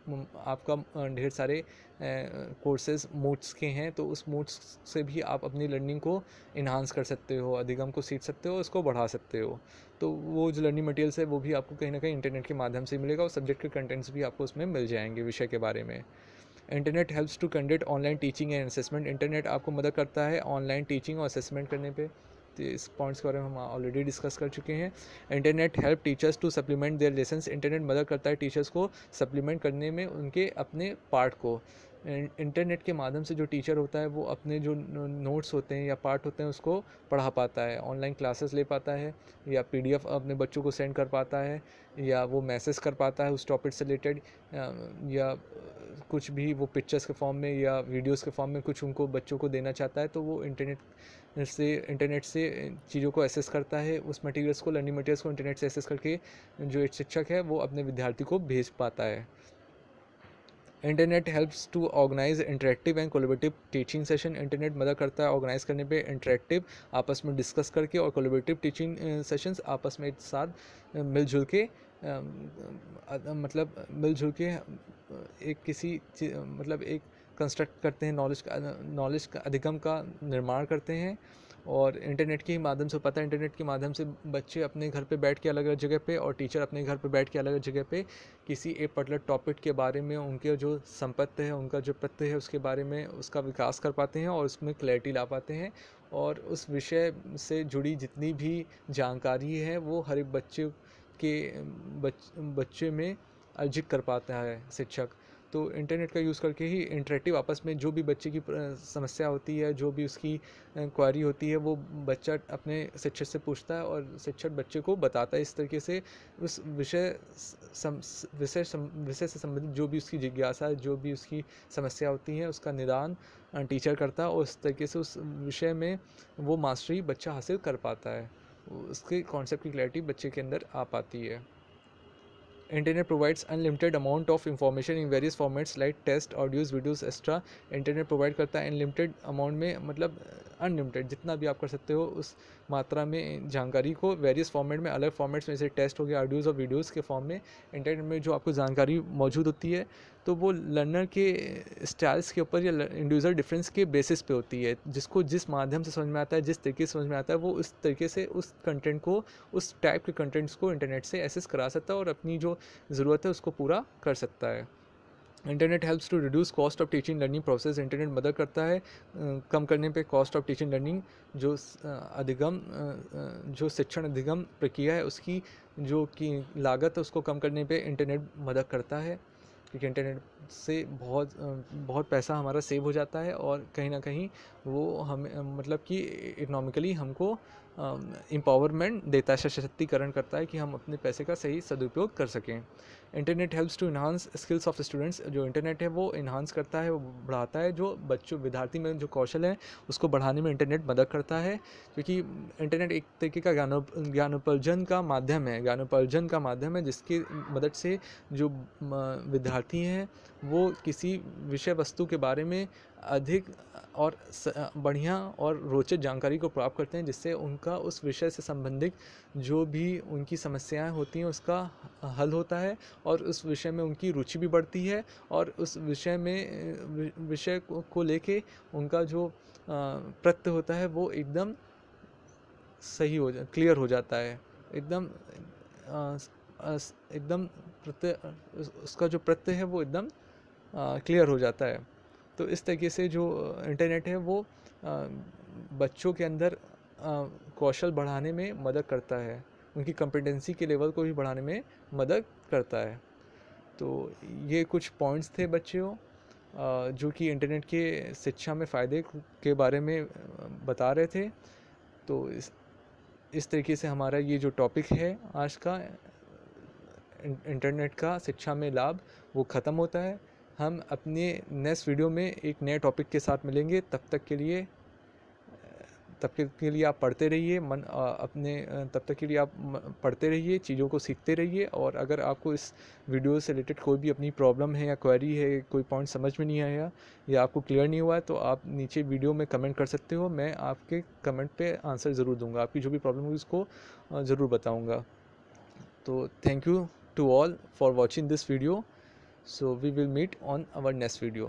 आपका ढेर सारे कोर्सेज मूड्स के हैं तो उस मूड्स से भी आप अपनी लर्निंग को इन्हांस कर सकते हो, अधिगम को सीख सकते हो, उसको बढ़ा सकते हो। तो वो जो लर्निंग मटेरियल्स है, वो भी आपको कहीं ना कहीं इंटरनेट के माध्यम से मिलेगा और सब्जेक्ट के कंटेंट्स भी आपको उसमें मिल जाएँगे विषय के बारे में। Internet helps to conduct online teaching and assessment internet आपको मदद करता है ऑनलाइन टीचिंग और असेसमेंट करने पे। तो इस पॉइंट्स के बारे में हम ऑलरेडी डिस्कस कर चुके हैं। Internet help teachers to supplement their lessons internet मदद करता है टीचर्स को सप्लीमेंट करने में उनके अपने पार्ट को। इंटरनेट के माध्यम से जो टीचर होता है, वो अपने जो नोट्स होते हैं या पार्ट होते हैं, उसको पढ़ा पाता है ऑनलाइन क्लासेस ले पाता है, या पीडीएफ अपने बच्चों को सेंड कर पाता है, या वो मैसेज कर पाता है उस टॉपिक से रिलेटेड या कुछ भी वो पिक्चर्स के फॉर्म में या वीडियोस के फॉर्म में कुछ उनको बच्चों को देना चाहता है तो वो इंटरनेट से इंटरनेट से चीज़ों को एसेस करता है, उस मटेरियल्स को लर्निंग मटेरियल्स को इंटरनेट से एसेस करके जो एक शिक्षक है, वो अपने विद्यार्थी को भेज पाता है। Internet helps to organise interactive and collaborative teaching session internet मदद करता है ऑर्गेनाइज करने पे इंटरेक्टिव आपस में डिस्कस करके और कोलोबेटिव टीचिंग सेशंस आपस में एक साथ मिलजुल के मतलब मिलजुल के एक किसी मतलब एक कंस्ट्रक्ट करते हैं नॉलेज का नॉलेज का, अधिगम का निर्माण करते हैं। और इंटरनेट के माध्यम से पता है इंटरनेट के माध्यम से बच्चे अपने घर पे बैठ के अलग अलग जगह पे और टीचर अपने घर पे बैठ के अलग अलग जगह पे किसी एक पर्टिकुलर टॉपिक के बारे में उनके जो संपत्ति है उनका जो प्रत्यय है उसके बारे में उसका विकास कर पाते हैं और उसमें क्लैरिटी ला पाते हैं। और उस विषय से जुड़ी जितनी भी जानकारी है वो हर एक बच्चे के बच, बच्चे में अर्जित कर पाता है शिक्षक। तो इंटरनेट का यूज़ करके ही इंटरेक्टिव आपस में जो भी बच्चे की समस्या होती है, जो भी उसकी क्वारी होती है, वो बच्चा अपने शिक्षक से पूछता है और शिक्षक बच्चे को बताता है इस तरीके से उस विषय विषय विषय से संबंधित जो भी उसकी जिज्ञासा, जो भी उसकी समस्या होती है, उसका निदान टीचर करता है और उस तरीके से उस विषय में वो मास्टरी बच्चा हासिल कर पाता है। उसके कॉन्सेप्ट की क्लैरिटी बच्चे के अंदर आ पाती है। Internet provides unlimited amount of information in various formats like test audios videos extra internet provide करता है अनलिमिटेड अमाउंट में मतलब अनलिमिटेड जितना भी आप कर सकते हो उस मात्रा में जानकारी को वेरियस फॉर्मेट में, अलग फॉर्मेट्स में, जैसे टेस्ट हो गया ऑडियोज़ और वीडियोज़ के फॉर्म में इंटरनेट में जो आपको जानकारी मौजूद होती है तो वो लर्नर के स्टाइल्स के ऊपर या इंडिविजुअल डिफरेंस के बेसिस पे होती है, जिसको जिस माध्यम से समझ में आता है, जिस तरीके से समझ में आता है, वो उस तरीके से उस कंटेंट को, उस टाइप के कंटेंट्स को इंटरनेट से एसेस करा सकता है और अपनी जो ज़रूरत है उसको पूरा कर सकता है। Internet helps to reduce cost of teaching learning process internet मदद करता है कम करने पे कॉस्ट ऑफ़ टीचिंग लर्निंग जो अधिगम जो शिक्षण अधिगम प्रक्रिया है, उसकी जो की लागत है, उसको कम करने पे इंटरनेट मदद करता है, क्योंकि इंटरनेट से बहुत बहुत पैसा हमारा सेव हो जाता है और कहीं ना कहीं वो हमें मतलब कि इकोनॉमिकली हमको एम्पावरमेंट देता है, सशक्तिकरण करता है कि हम अपने पैसे का सही सदुपयोग कर सकें। Internet helps to enhance skills of students जो इंटरनेट है, वो इन्हांस करता है, वो बढ़ाता है, जो बच्चों, विद्यार्थी में जो कौशल है, उसको बढ़ाने में इंटरनेट मदद करता है। क्योंकि इंटरनेट एक तरीके का ज्ञानो ज्ञानोपार्जन का माध्यम है ज्ञानोपार्जन का माध्यम है, जिसकी मदद से जो विद्यार्थी हैं, वो किसी विषय वस्तु के बारे में अधिक और बढ़िया और रोचक जानकारी को प्राप्त करते हैं, जिससे उनका, उस विषय से संबंधित जो भी उनकी समस्याएँ होती हैं, उसका हल होता है। और उस विषय में उनकी रुचि भी बढ़ती है और उस विषय में विषय को लेके उनका जो प्रत्य होता है वो एकदम सही हो जा क्लियर हो जाता है। एकदम एकदम प्रत्यय उसका जो प्रत्यय है वो एकदम क्लियर हो जाता है। तो इस तरीके से जो इंटरनेट है वो बच्चों के अंदर कौशल बढ़ाने में मदद करता है। उनकी कॉम्पिटेंसी के लेवल को भी बढ़ाने में मदद करता है। तो ये कुछ पॉइंट्स थे बच्चों जो कि इंटरनेट के शिक्षा में फ़ायदे के बारे में बता रहे थे। तो इस इस तरीके से हमारा ये जो टॉपिक है आज का इंटरनेट का शिक्षा में लाभ, वो ख़त्म होता है। हम अपने नेक्स्ट वीडियो में एक नए टॉपिक के साथ मिलेंगे। तब तक के लिए तब तक के लिए आप पढ़ते रहिए, मन अपने तब तक के लिए आप पढ़ते रहिए, चीज़ों को सीखते रहिए और अगर आपको इस वीडियो से रिलेटेड कोई भी अपनी प्रॉब्लम है या क्वेरी है, कोई पॉइंट समझ में नहीं आया या आपको क्लियर नहीं हुआ है तो आप नीचे वीडियो में कमेंट कर सकते हो। मैं आपके कमेंट पे आंसर ज़रूर दूँगा। आपकी जो भी प्रॉब्लम होगी उसको ज़रूर बताऊँगा। तो thank you to all for watching this video so we will meet on our next video.